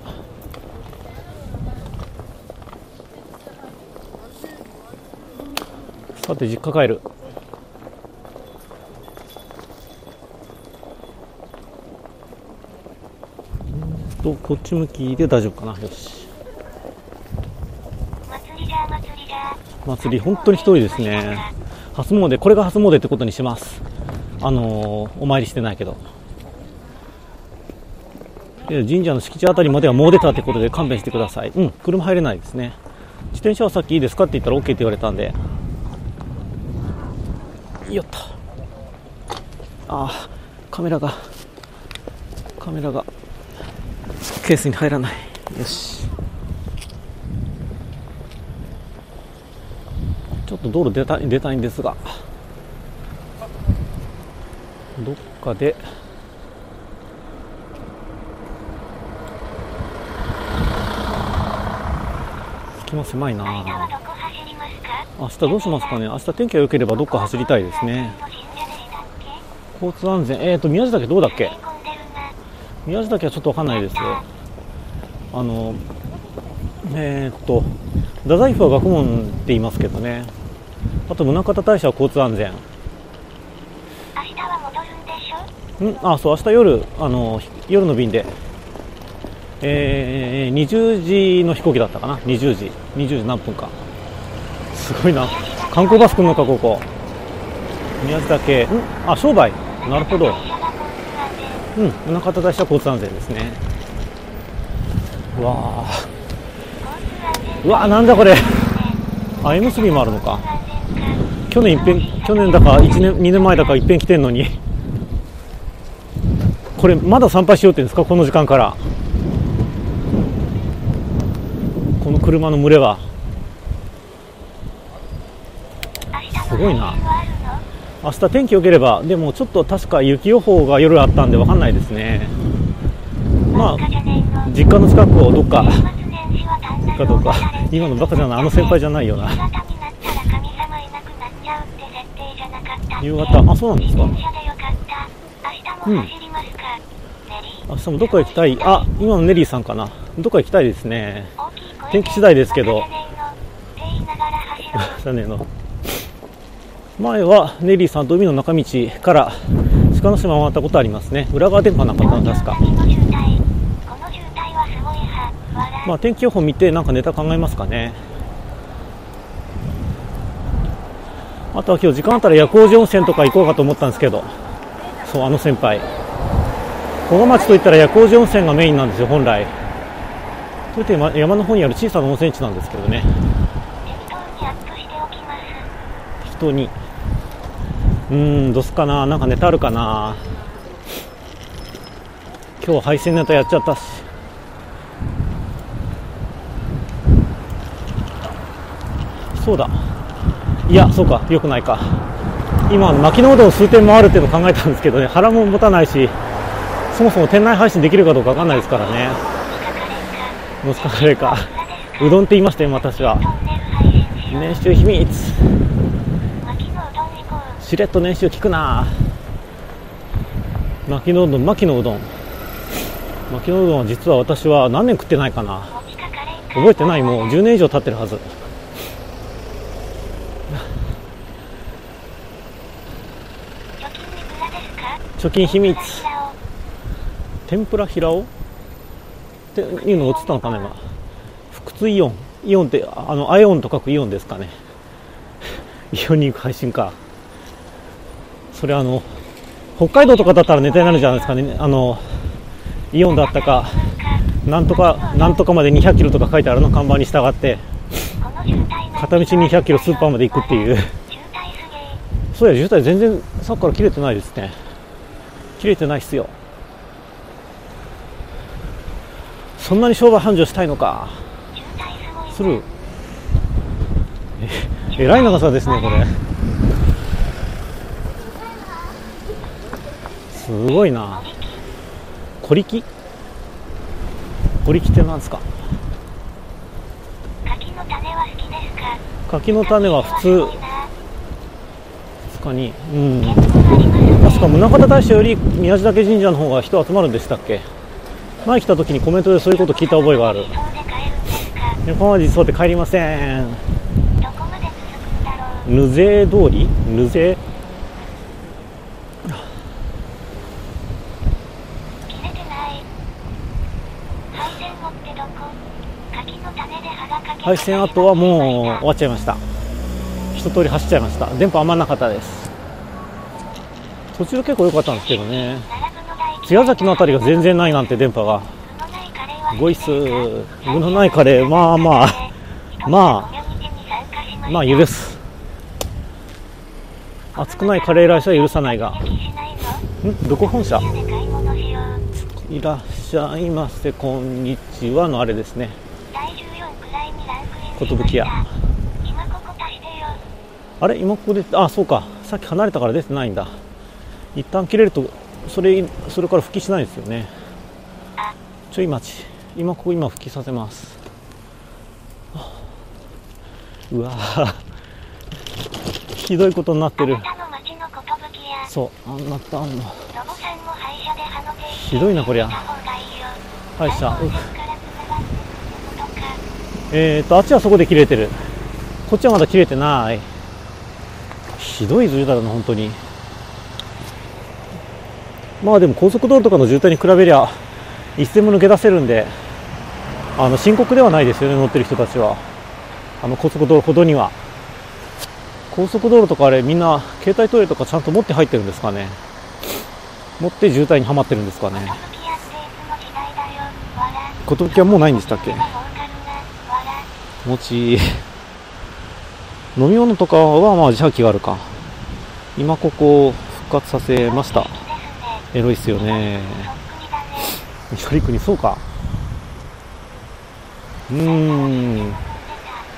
さて、実家帰る。とこっち向きで大丈夫かな。よし。祭り本当に人多いですね。初詣これが初詣ってことにします。あのーお参りしてないけど。で神社の敷地あたりまではもう出たってことで勘弁してください。うん車入れないですね。自転車はさっきいいですかって言ったら OK って言われたんでよっと。あカメラがカメラがケースに入らない。よし。ちょっと道路出たい出たいんですが。どっかで。隙間狭いな明日どうしますかね？明日天気が良ければどっか走りたいですね。交通安全。えーと宮地岳どうだっけ？宮地岳はちょっとわかんないですよ。あのえーっと太宰府は学問って言いますけどね。あと宗像大社は交通安全。明日は戻るんでしょ？んあそう明日夜あの夜の便で。えー、20時の飛行機だったかな？20時。20時何分かすごいな。観光バス来るのかここ。宮地岳。ん。あ商売。なるほど。うん。宗像大社は交通安全ですね。うわあ。うわなんだこれ。あ縁結びもあるのか。去年一遍去年だか1年2年前だか一遍来てんのに。これまだ参拝しようって言うんですか？この時間から。この車の群れは明日のすごいな。明日天気良ければでもちょっと確か雪予報が夜あったんで分かんないですね。まあ実家の近くをどっかかどうか。今のバカじゃないあの先輩じゃないよな。夕方。あそうなんですか？明日もどっか行きたい。あ今のネリーさんかな。どっか行きたいですね。天気次第ですけど。バカじゃねえの前はネリーさんと海の中道から鹿の島回ったことありますね。裏側電波なかったの確か東京並みの渋滞この渋滞はすごい派笑まあ天気予報見てなんかネタ考えますかね。あとは今日時間あったら夜光寺温泉とか行こうかと思ったんですけど。そうあの先輩。古賀町といったら夜光寺温泉がメインなんですよ本来。それでま山の方にある小さな温泉地なんですけどね。適当にうーんどうすっかななんかネタあるかな。今日配信ネタやっちゃったしそうだ。いやそうかよくないか。今巻きのうどん数点回るっていうのを考えたんですけどね。腹も持たないしそもそも店内配信できるかどうかわかんないですからね。見かかれんか。うどんって言いましたよ私は。年収秘密巻きのうどん行こうしれっと年収聞くな。巻きのうどん巻きのうどん巻きのうどんは実は私は何年食ってないかな。覚えてないもう10年以上経ってるはず。貯金秘密。天ぷら平尾？っていうの映ったのかな今。腹痛イオン。イオンってあのアイオンと書くイオンですかね。イオンに行く配信か。それあの北海道とかだったらネタになるじゃないですかね。あのイオンだったかなんとかなんとかまで200キロとか書いてあるの。看板に従って。片道200キロスーパーまで行くっていう。そうや渋滞全然さっきから切れてないですね。切れてないっすよ。そんなに商売繁盛したいのか。する。ええらい長さですねこれ。すごいな。小力小力ってなんですか？柿の種は好きですか？柿の種は普通。すごいな普通にうん確か宗像大社より宮地嶽神社の方が人集まるんでしたっけ？前来た時にコメントでそういうこと聞いた覚えがある。横浜実そうで帰りません。どこまで続くんだろう。ヌゼ通り？ヌゼ切れてない配線持ってどこ柿の種で歯がかけ配線跡はもう終わっちゃいました。一通り走っちゃいました。電波あんまなかったです。途中結構良かったんですけどね。並ぶの大嫌い津屋崎の辺りが全然ないなんて電波が。ごいっす。具のないカレー。まあまあ。まああ。まあ許す。熱くないカレーライスは許さないが。ん？どこ本社？いらっしゃいませ。こんにちはのあれですね。寿屋。今ここ足してよあれ？今ここであそうか。さっき離れたから出てないんだ。一旦切れるとそれそれから復帰しないですよね。あちょい待ち。今ここ今復帰させます。あうわー。ひどいことになってる。そう。あんなったあんの。ロボさんも歯医者で歯の手ひどいなこりゃ。歯医者う細胞線からつながってることかえーとあっちはそこで切れてる。こっちはまだ切れてない。ひどい渋滞だな本当に。まあでも高速道路とかの渋滞に比べりゃ一線も抜け出せるんであの深刻ではないですよね乗ってる人たちは。あの高速道路ほどには。高速道路とかあれみんな携帯トイレとかちゃんと持って入ってるんですかね。持って渋滞にはまってるんですかね。寿はもうないんでしたっけ？儲かるなわらもち飲み物とかはまあ自販機があるか今ここ復活させました。エロいっすよねそっくりだね。緑国そうかうーん。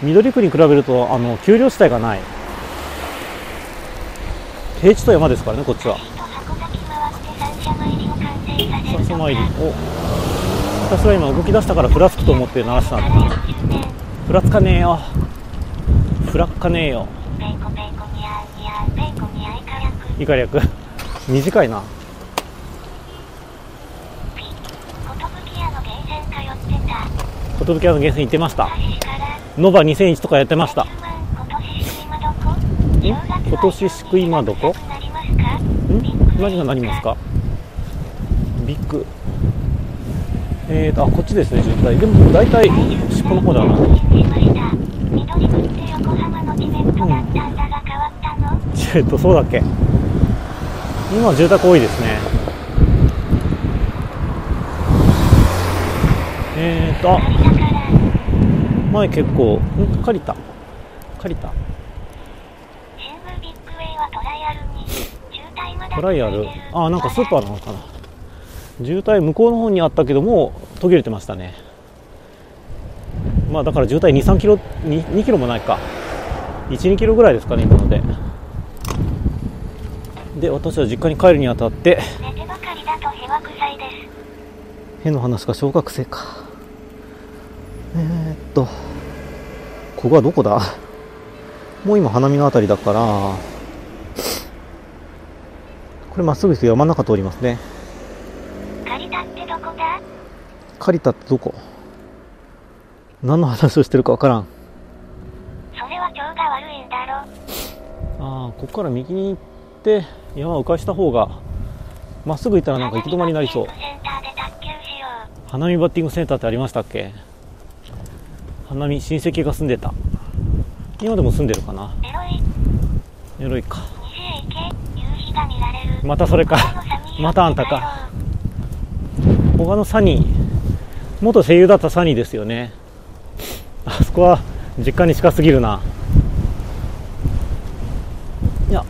緑区に比べるとあの丘陵地帯がない平地と山ですからねこっちはと箱崎回って三社参りお私は今動き出したからふらつくと思って鳴らしたんだ。ふらつかねえよ。ふらっかねえよ。ペイコペイコニャーニャーペイコニャイカヤク。以下略短いな。寿屋の源泉行ってました。ノバ2001とかやってました。10万今年祝今どこん？今どこ何がなりますか？ビッグえーとあこっちですね渋滞。でも大体尻尾の方だなえっとそうだっけ。今は住宅多いですね。えーと前結構ん借りた。借りた。トライアル？あなんかスーパーなのかな渋滞向こうの方にあったけども途切れてましたね。まあだから渋滞2 3キロ 2, 2キロもないか。1 2キロぐらいですかね今ので。で私は実家に帰るにあたって寝てばかりだとへの話が小学生かえー、っとここはどこだ？もう今花見のあたりだからこれまっすぐ行くと山の中通りますね借りたってどこだ借りたってどこ？何の話をしてるかわからん。それは腸が悪いんだろああここから右に行って山を迂回した方がまっすぐ行ったらなんか行き止まりになりそう。センターで卓球しよ花見バッティングセンターってありましたっけ？花見親戚が住んでた。今でも住んでるかな？うエロい。エロいか。西へ行け夕日が見られる。またそれか。またあんたか。他のサニー元声優だったサニーですよね。あそこは実家に近すぎるな。いや。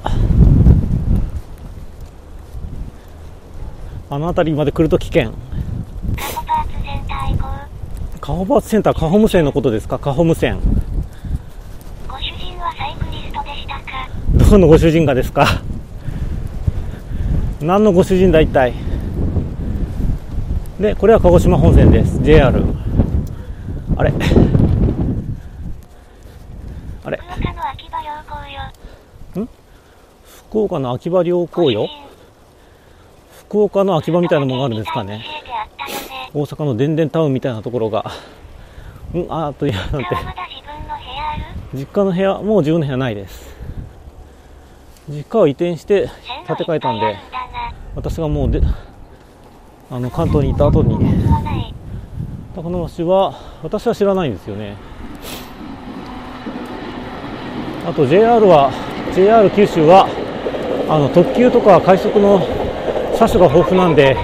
あの辺りまで来ると危険。カホパーツセンター行こうカホバーツセンターカホ無線のことですか？カホ無線ご主人はサイクリストでしたか？どこのご主人がですか？何のご主人だ一体？でこれは鹿児島本線です。JR あれ。あれ。福岡の秋葉良好よ。福岡の秋葉良好よ？福岡の秋葉みたいなものがあるんですかね。大阪のでんでんタウンみたいなところが。うんあーというなんて。実家の部屋もう自分の部屋ないです。実家を移転して建て替えたんで私がもうであの関東に行った後に。高野橋は私は知らないんですよね。あと JR は JR 九州はあの特急とか快速の車種が豊富なんで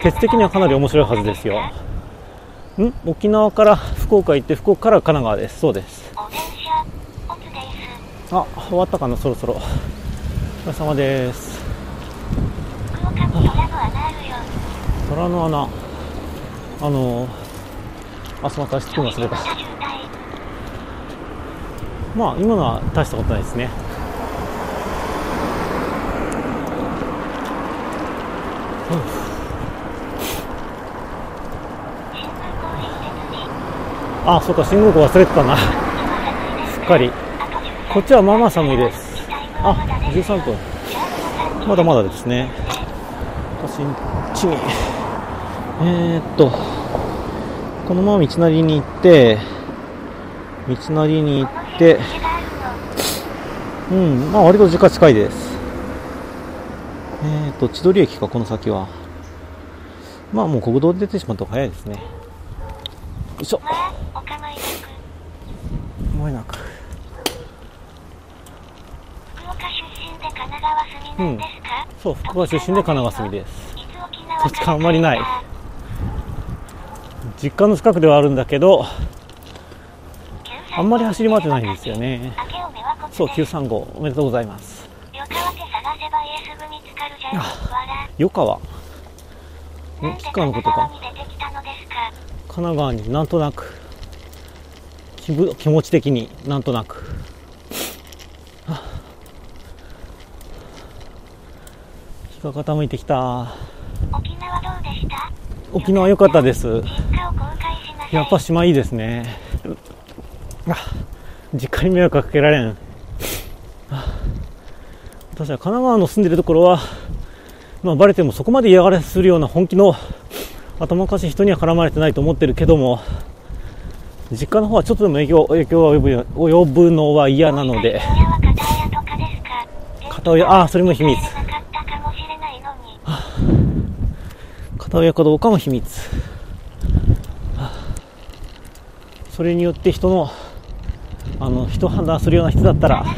ケツ的にはかなり面白いはずですよ。ん？沖縄から福岡行って福岡から神奈川です。そうです。あ終わったかなそろそろ。お疲れ様です虎の穴。あのあすまた足つくの忘れた。まあ今のは大したことないですね。あそうか信号機忘れてたな。すっかり。こっちはまあまあ寒いです。あ13分まだまだですね。私んちにえー、っとこのまま道なりに行って道なりに行ってうんまあ割と時間近いです。えー、っと千鳥駅かこの先は。まあもう国道で出てしまった方が早いですね。よいしょ。まあお構いなくもえなく。福岡出身で神奈川住みなんですか、そう福岡出身で神奈川住みです。土地勘あんまりない実家の近くではあるんだけどあんまり走り回ってないんですよね。そう935おめでとうございます。横川。手探せば家すぐ見つか。わら。余川吉川のことか。神奈川になんとなく。気気持ち的になんとなく。あ日が傾いてきた。沖縄良かったです。やっぱ島いいですね。あ実家に迷惑かけられん。私は神奈川の住んでるところはまあバレてもそこまで嫌がらせするような本気の頭おかしい人には絡まれてないと思ってるけども実家の方はちょっとでも影響影響が及ぶ及ぶのは嫌なのでかですか？片親ああそれも秘密。片親かどうかも秘密。はあそれによって人のあの人を判断するような人だったら神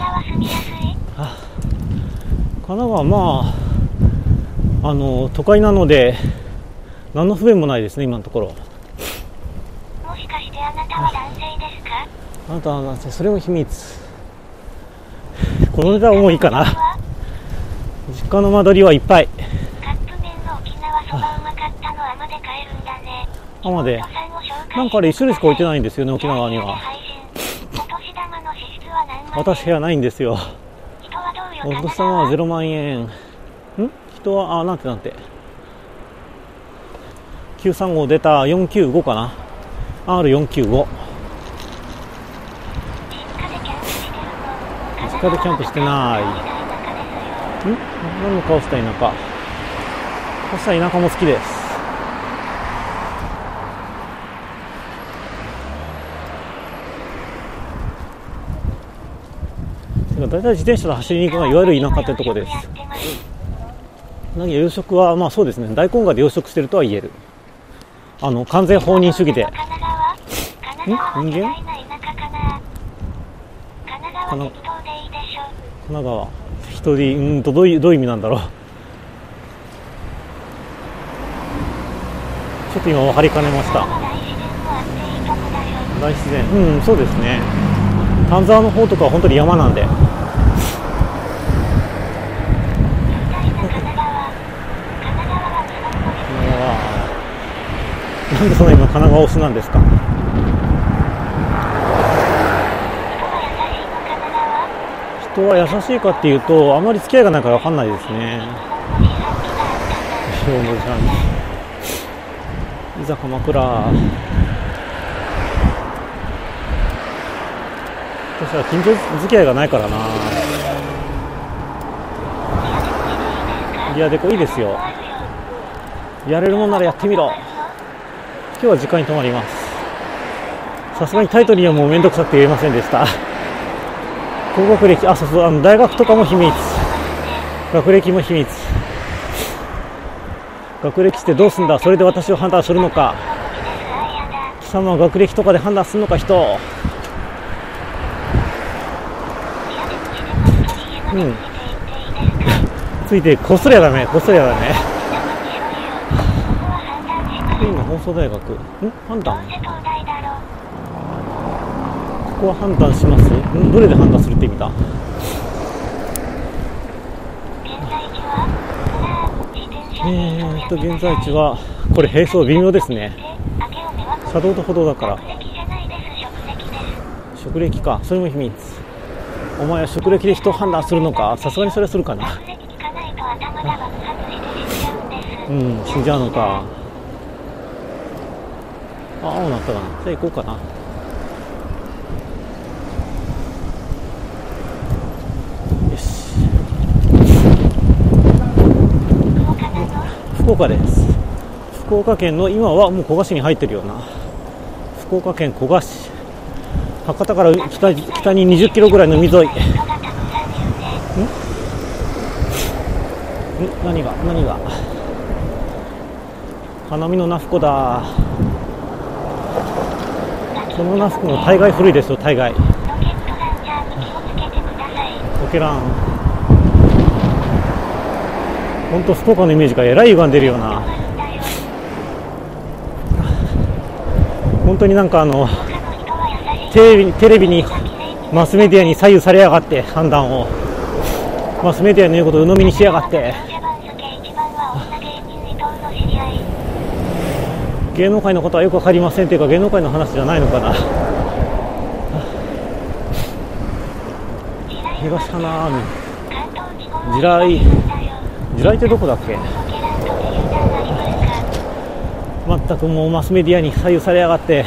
奈川まああの都会なので何の不便もないですね今のところ。もしかしてあなたは男性ですか？あなたはなんせそれも秘密。このネタはもういいかな。は実家の間取りはいっぱいね。浜で。なんかあれ一種類しか置いてないんですよね沖縄には。私部屋ないんですよ。お年玉は0万円。ん？人はあなんてなんて。935出た495かな。R495 実家でキャンプしてるの実家でキャンプしてないん？何の顔した田舎。顔した田舎も好きです大体自転車で走りに行くのはいわゆる田舎ってとこです。何養殖はまあそうですね。大根がで養殖してるとは言える。あの完全放任主義で。神奈川神奈川一人うーんとどういうどういう意味なんだろう。ちょっと今分かりかねました。大自然。うんそうですね。丹沢の方とかは本当に山なんで大な神奈川神奈川は日本の神奈川なんでそんな今神奈川推しなんですか？人は優しいかっていうとあまり付き合いがないから分かんないですね。日本の自販機があったかいざ鎌倉私は近所付き合いがないからな。リアデコいいですよ。やれるもんならやってみろ。今日は時間に泊まります。さすがにタイトルにはもうめんどくさくて言えませんでした。高学歴あそうそうあの大学とかも秘密。学歴も秘密。学歴してどうすんだ？それで私を判断するのか。貴様は学歴とかで判断するのか人うん。ついてこっそりはダメこっそりはダメ今放送大学。ん？判断？ここは判断します？ん？どれで判断するって意味だ？えーっと現在地は？これ並走微妙ですね。車道と歩道だから。職歴か。それも秘密。お前は職歴で人を判断するのか？さすがにそれはするかな。うん死んじゃうのかあ青なったかな。じゃあ行こうかな。よし。福岡です。福岡県の今はもう古賀市に入ってるような。福岡県古賀市。博多から北北に20キロぐらいの海沿い。ん？ん？何が？何が？花見のナフコだ。このナフコも大概古いですよ大概。ロケラン。チャーに気をつけてくださいオケラン本当福岡のイメージがえらい歪んでるような。本当になんかあのテレビテレビにマスメディアに左右されやがって判断を。マスメディアの言うことを鵜呑みにしやがって。芸能界のことはよく分かりませんというか芸能界の話じゃないのかな。東花網地雷。地雷ってどこだっけ？ますか全くもうマスメディアに左右されやがって。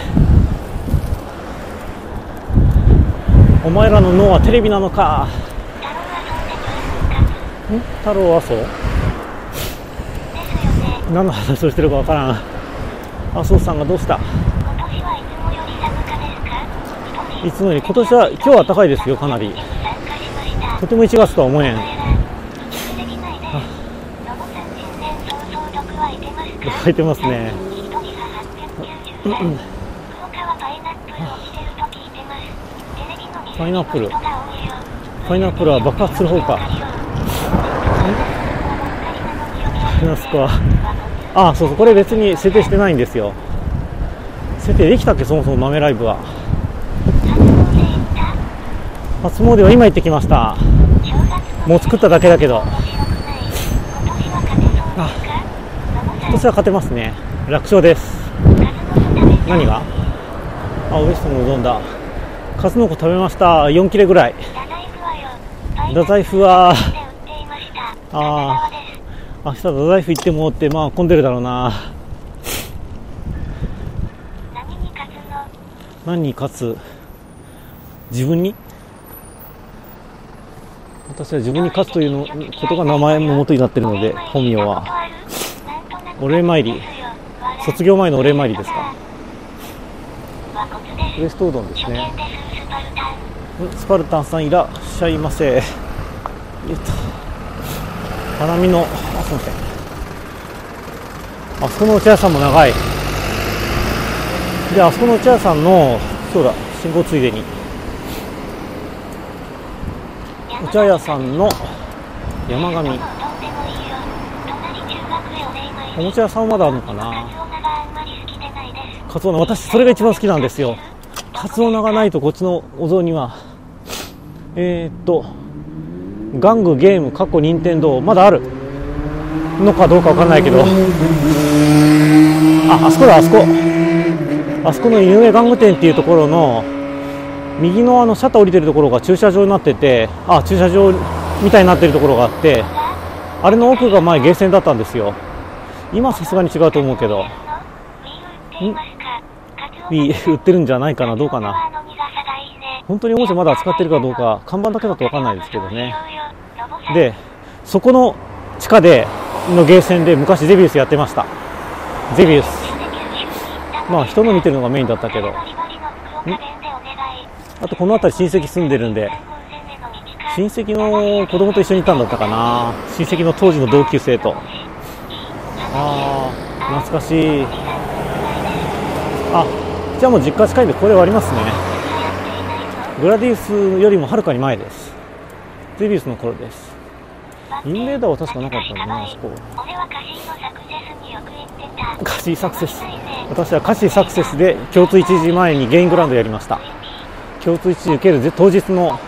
お前らの脳はテレビなのか。太郎はそう？でん太郎麻生ですよね何の話をしてるかわからん。麻生さんがどうした？いつもより今年は今日は暖かいですよかなり。とても1月とは思えん。いてますね。一人が893黒川パイナップル。パイナップルは爆発する方か。フラスコはあそうそうこれ別に設定してないんですよ。設定できたっけそもそも豆ライブは。初詣は今行ってきました。もう作っただけだけど。今年は勝てますね。楽勝です。何が？あウエストのうどんだ。数の子食べました。4切れぐらい。太宰府は。ああ明日太宰府行ってもってまあ混んでるだろうな。何に勝つの？何に勝つ？自分に？私は自分に勝つというのことが名前の元になっているので本名は。お礼参り。卒業前のお礼参りですか？ウエストうどんですね。んスパルタンさんいらっしゃいませ。よいっと花見のませんあそこのお茶屋さんも長い。であそこのお茶屋さんのそうだ信号ついでに。お茶屋さんの山上。おもちゃ屋さんまだあるのかな？カツオナ私それが一番好きなんですよ。カツオナがないとこっちのお雑煮は。えー、っと玩具ゲーム過去任天堂まだある。のかどうかわかんないけど。ああそこだあそこ。あそこの井上玩具店っていうところの右のあのシャッター降りてるところが駐車場になっててあ駐車場みたいになってるところがあってあれの奥が前ゲーセンだったんですよ。今さすがに違うと思うけど。ん？売ってるんじゃないかなどうかな。本当におもちゃまだ扱ってるかどうか看板だけだと分かんないですけどね。でそこの地下でのゲーセンで昔ゼビウスやってました。ゼビウス。まあ人の見てるのがメインだったけど。あとこの辺り親戚住んでるんで親戚の子供と一緒にいたんだったかな。親戚の当時の同級生と。ああ懐かしい。あじゃあもう実家近いんでこれ終わりますね。グラディウスよりもはるかに前です。ゼビウスの頃です。インベーダーは確かなかったんだなあそこ。カシーサクセス私はカシーサクセスで共通1時前にゲイングラウンドやりました。共通1時受ける当日の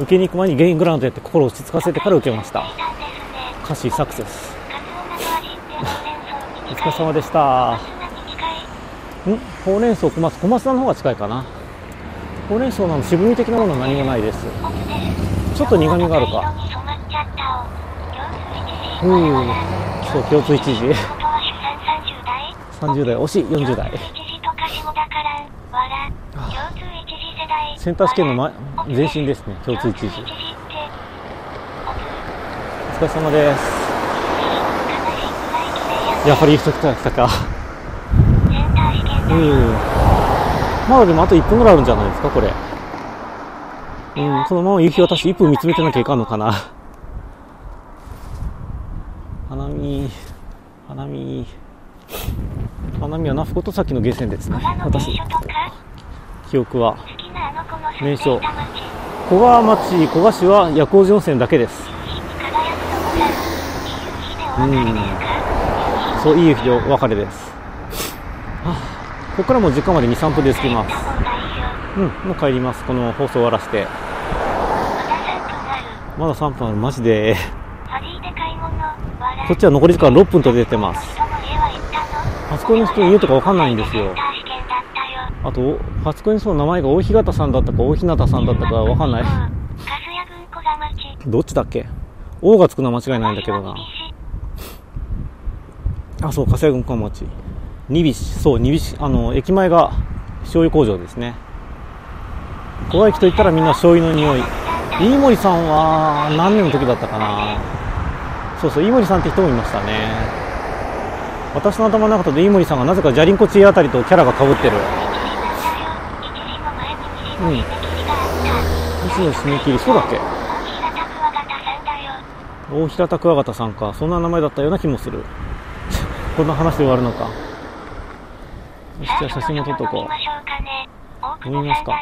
受けに行く前にゲイングラウンドやって心を落ち着かせてから受けました。カシーサクセス。お疲れ様でした。ん？ほうれん草小松小松菜の方が近いかな。ほうれん草の渋み的なものは何もないです。ちょっと苦みがあるかうん。そう共通1時。30代。惜しい40代。センター試験の前前身ですね。共通1時。お疲れ様です。やはり一来たか。うん。まだでもあと1分ぐらいあるんじゃないですかこれ。うん。このまま夕日私1分見つめてなきゃいかんのかな花見花見。花見は那須こと先の下線ですね。私記憶は名所小川町古賀市は夜光寺温泉だけです。うん。そういい日でお別れです、はあ、ここからも時間まで23分で着きます。うんもう帰ります。この放送終わらせて。まだ3分ある。まだ3分ある。マジでファリーで買い物。笑こっちは残り時間6分と出てます。人の家は行ったの初恋の人家とかわかんないんですよ。あと初恋の人の名前が大日向さんだったか大日向さんだったかわかんない。どっちだっけ？王がつくのは間違いないんだけどな。あそう柏郡小町。二菱そう二菱あの駅前が醤油工場ですね。小川駅といったらみんな醤油の匂い。飯森さんは何年の時だったかな？そうそう飯森さんって人もいましたね私の頭の中と飯森さんがなぜかじゃりんこ知恵あたりとキャラがかぶってる1時の前に西の締め切りがあった。いつの締め切りそうだっけ？大平田クワガタさん。かそんな名前だったような気もする こんな話で終わるのかよしじゃあ写真も撮っとこう。飲みますか？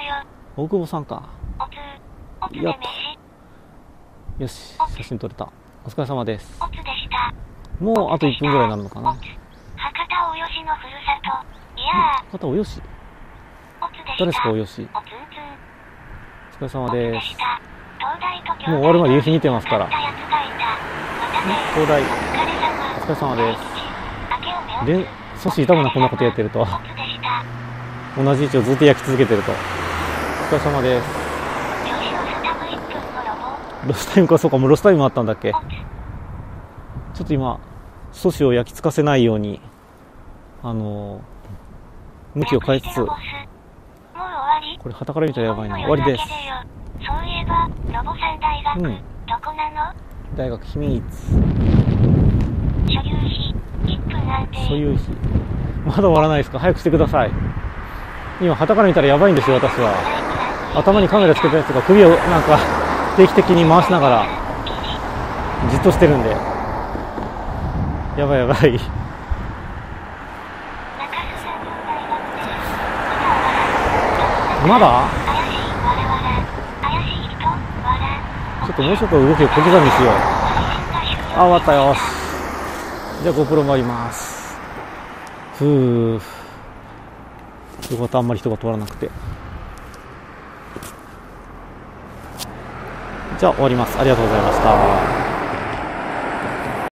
大久保さんか、やっ飯。よし写真撮れたお疲れ様です。おつでした。もうあと1分ぐらいになるのかな。博多大吉のふるさと。いやー、方およし？おつでした。誰ですかおよし？お疲れ様でですもう終わるまで夕日見てますから。東大。お疲れ様。です。で阻止痛むなこんなことやってると。同じ位置をずっと焼き続けてると。お疲れ様です女子のスタブ1分のロスタイムかそうかもうロスタイムあったんだっけ？ちょっと今阻止を焼き付かせないようにあのー向きを変えつつこれ旗から見たらやばいな。終わりです。そういえば、ロボさん大学、うん。どこなの？大学秘密。所有費、1分安定。そういう日まだ終わらないですか？早くしてください。今旗から見たらやばいんですよ私は。頭にカメラつけたやつが首をなんか定期的に回しながらじっとしてるんで。やばいやばい、まだ、ちょっともうちょっと動きを小刻みにしよう。あ終わったよし。じゃあ GoPro 回ります。ふう。よかったあんまり人が通らなくて。じゃあ終わります。ありがとうございました。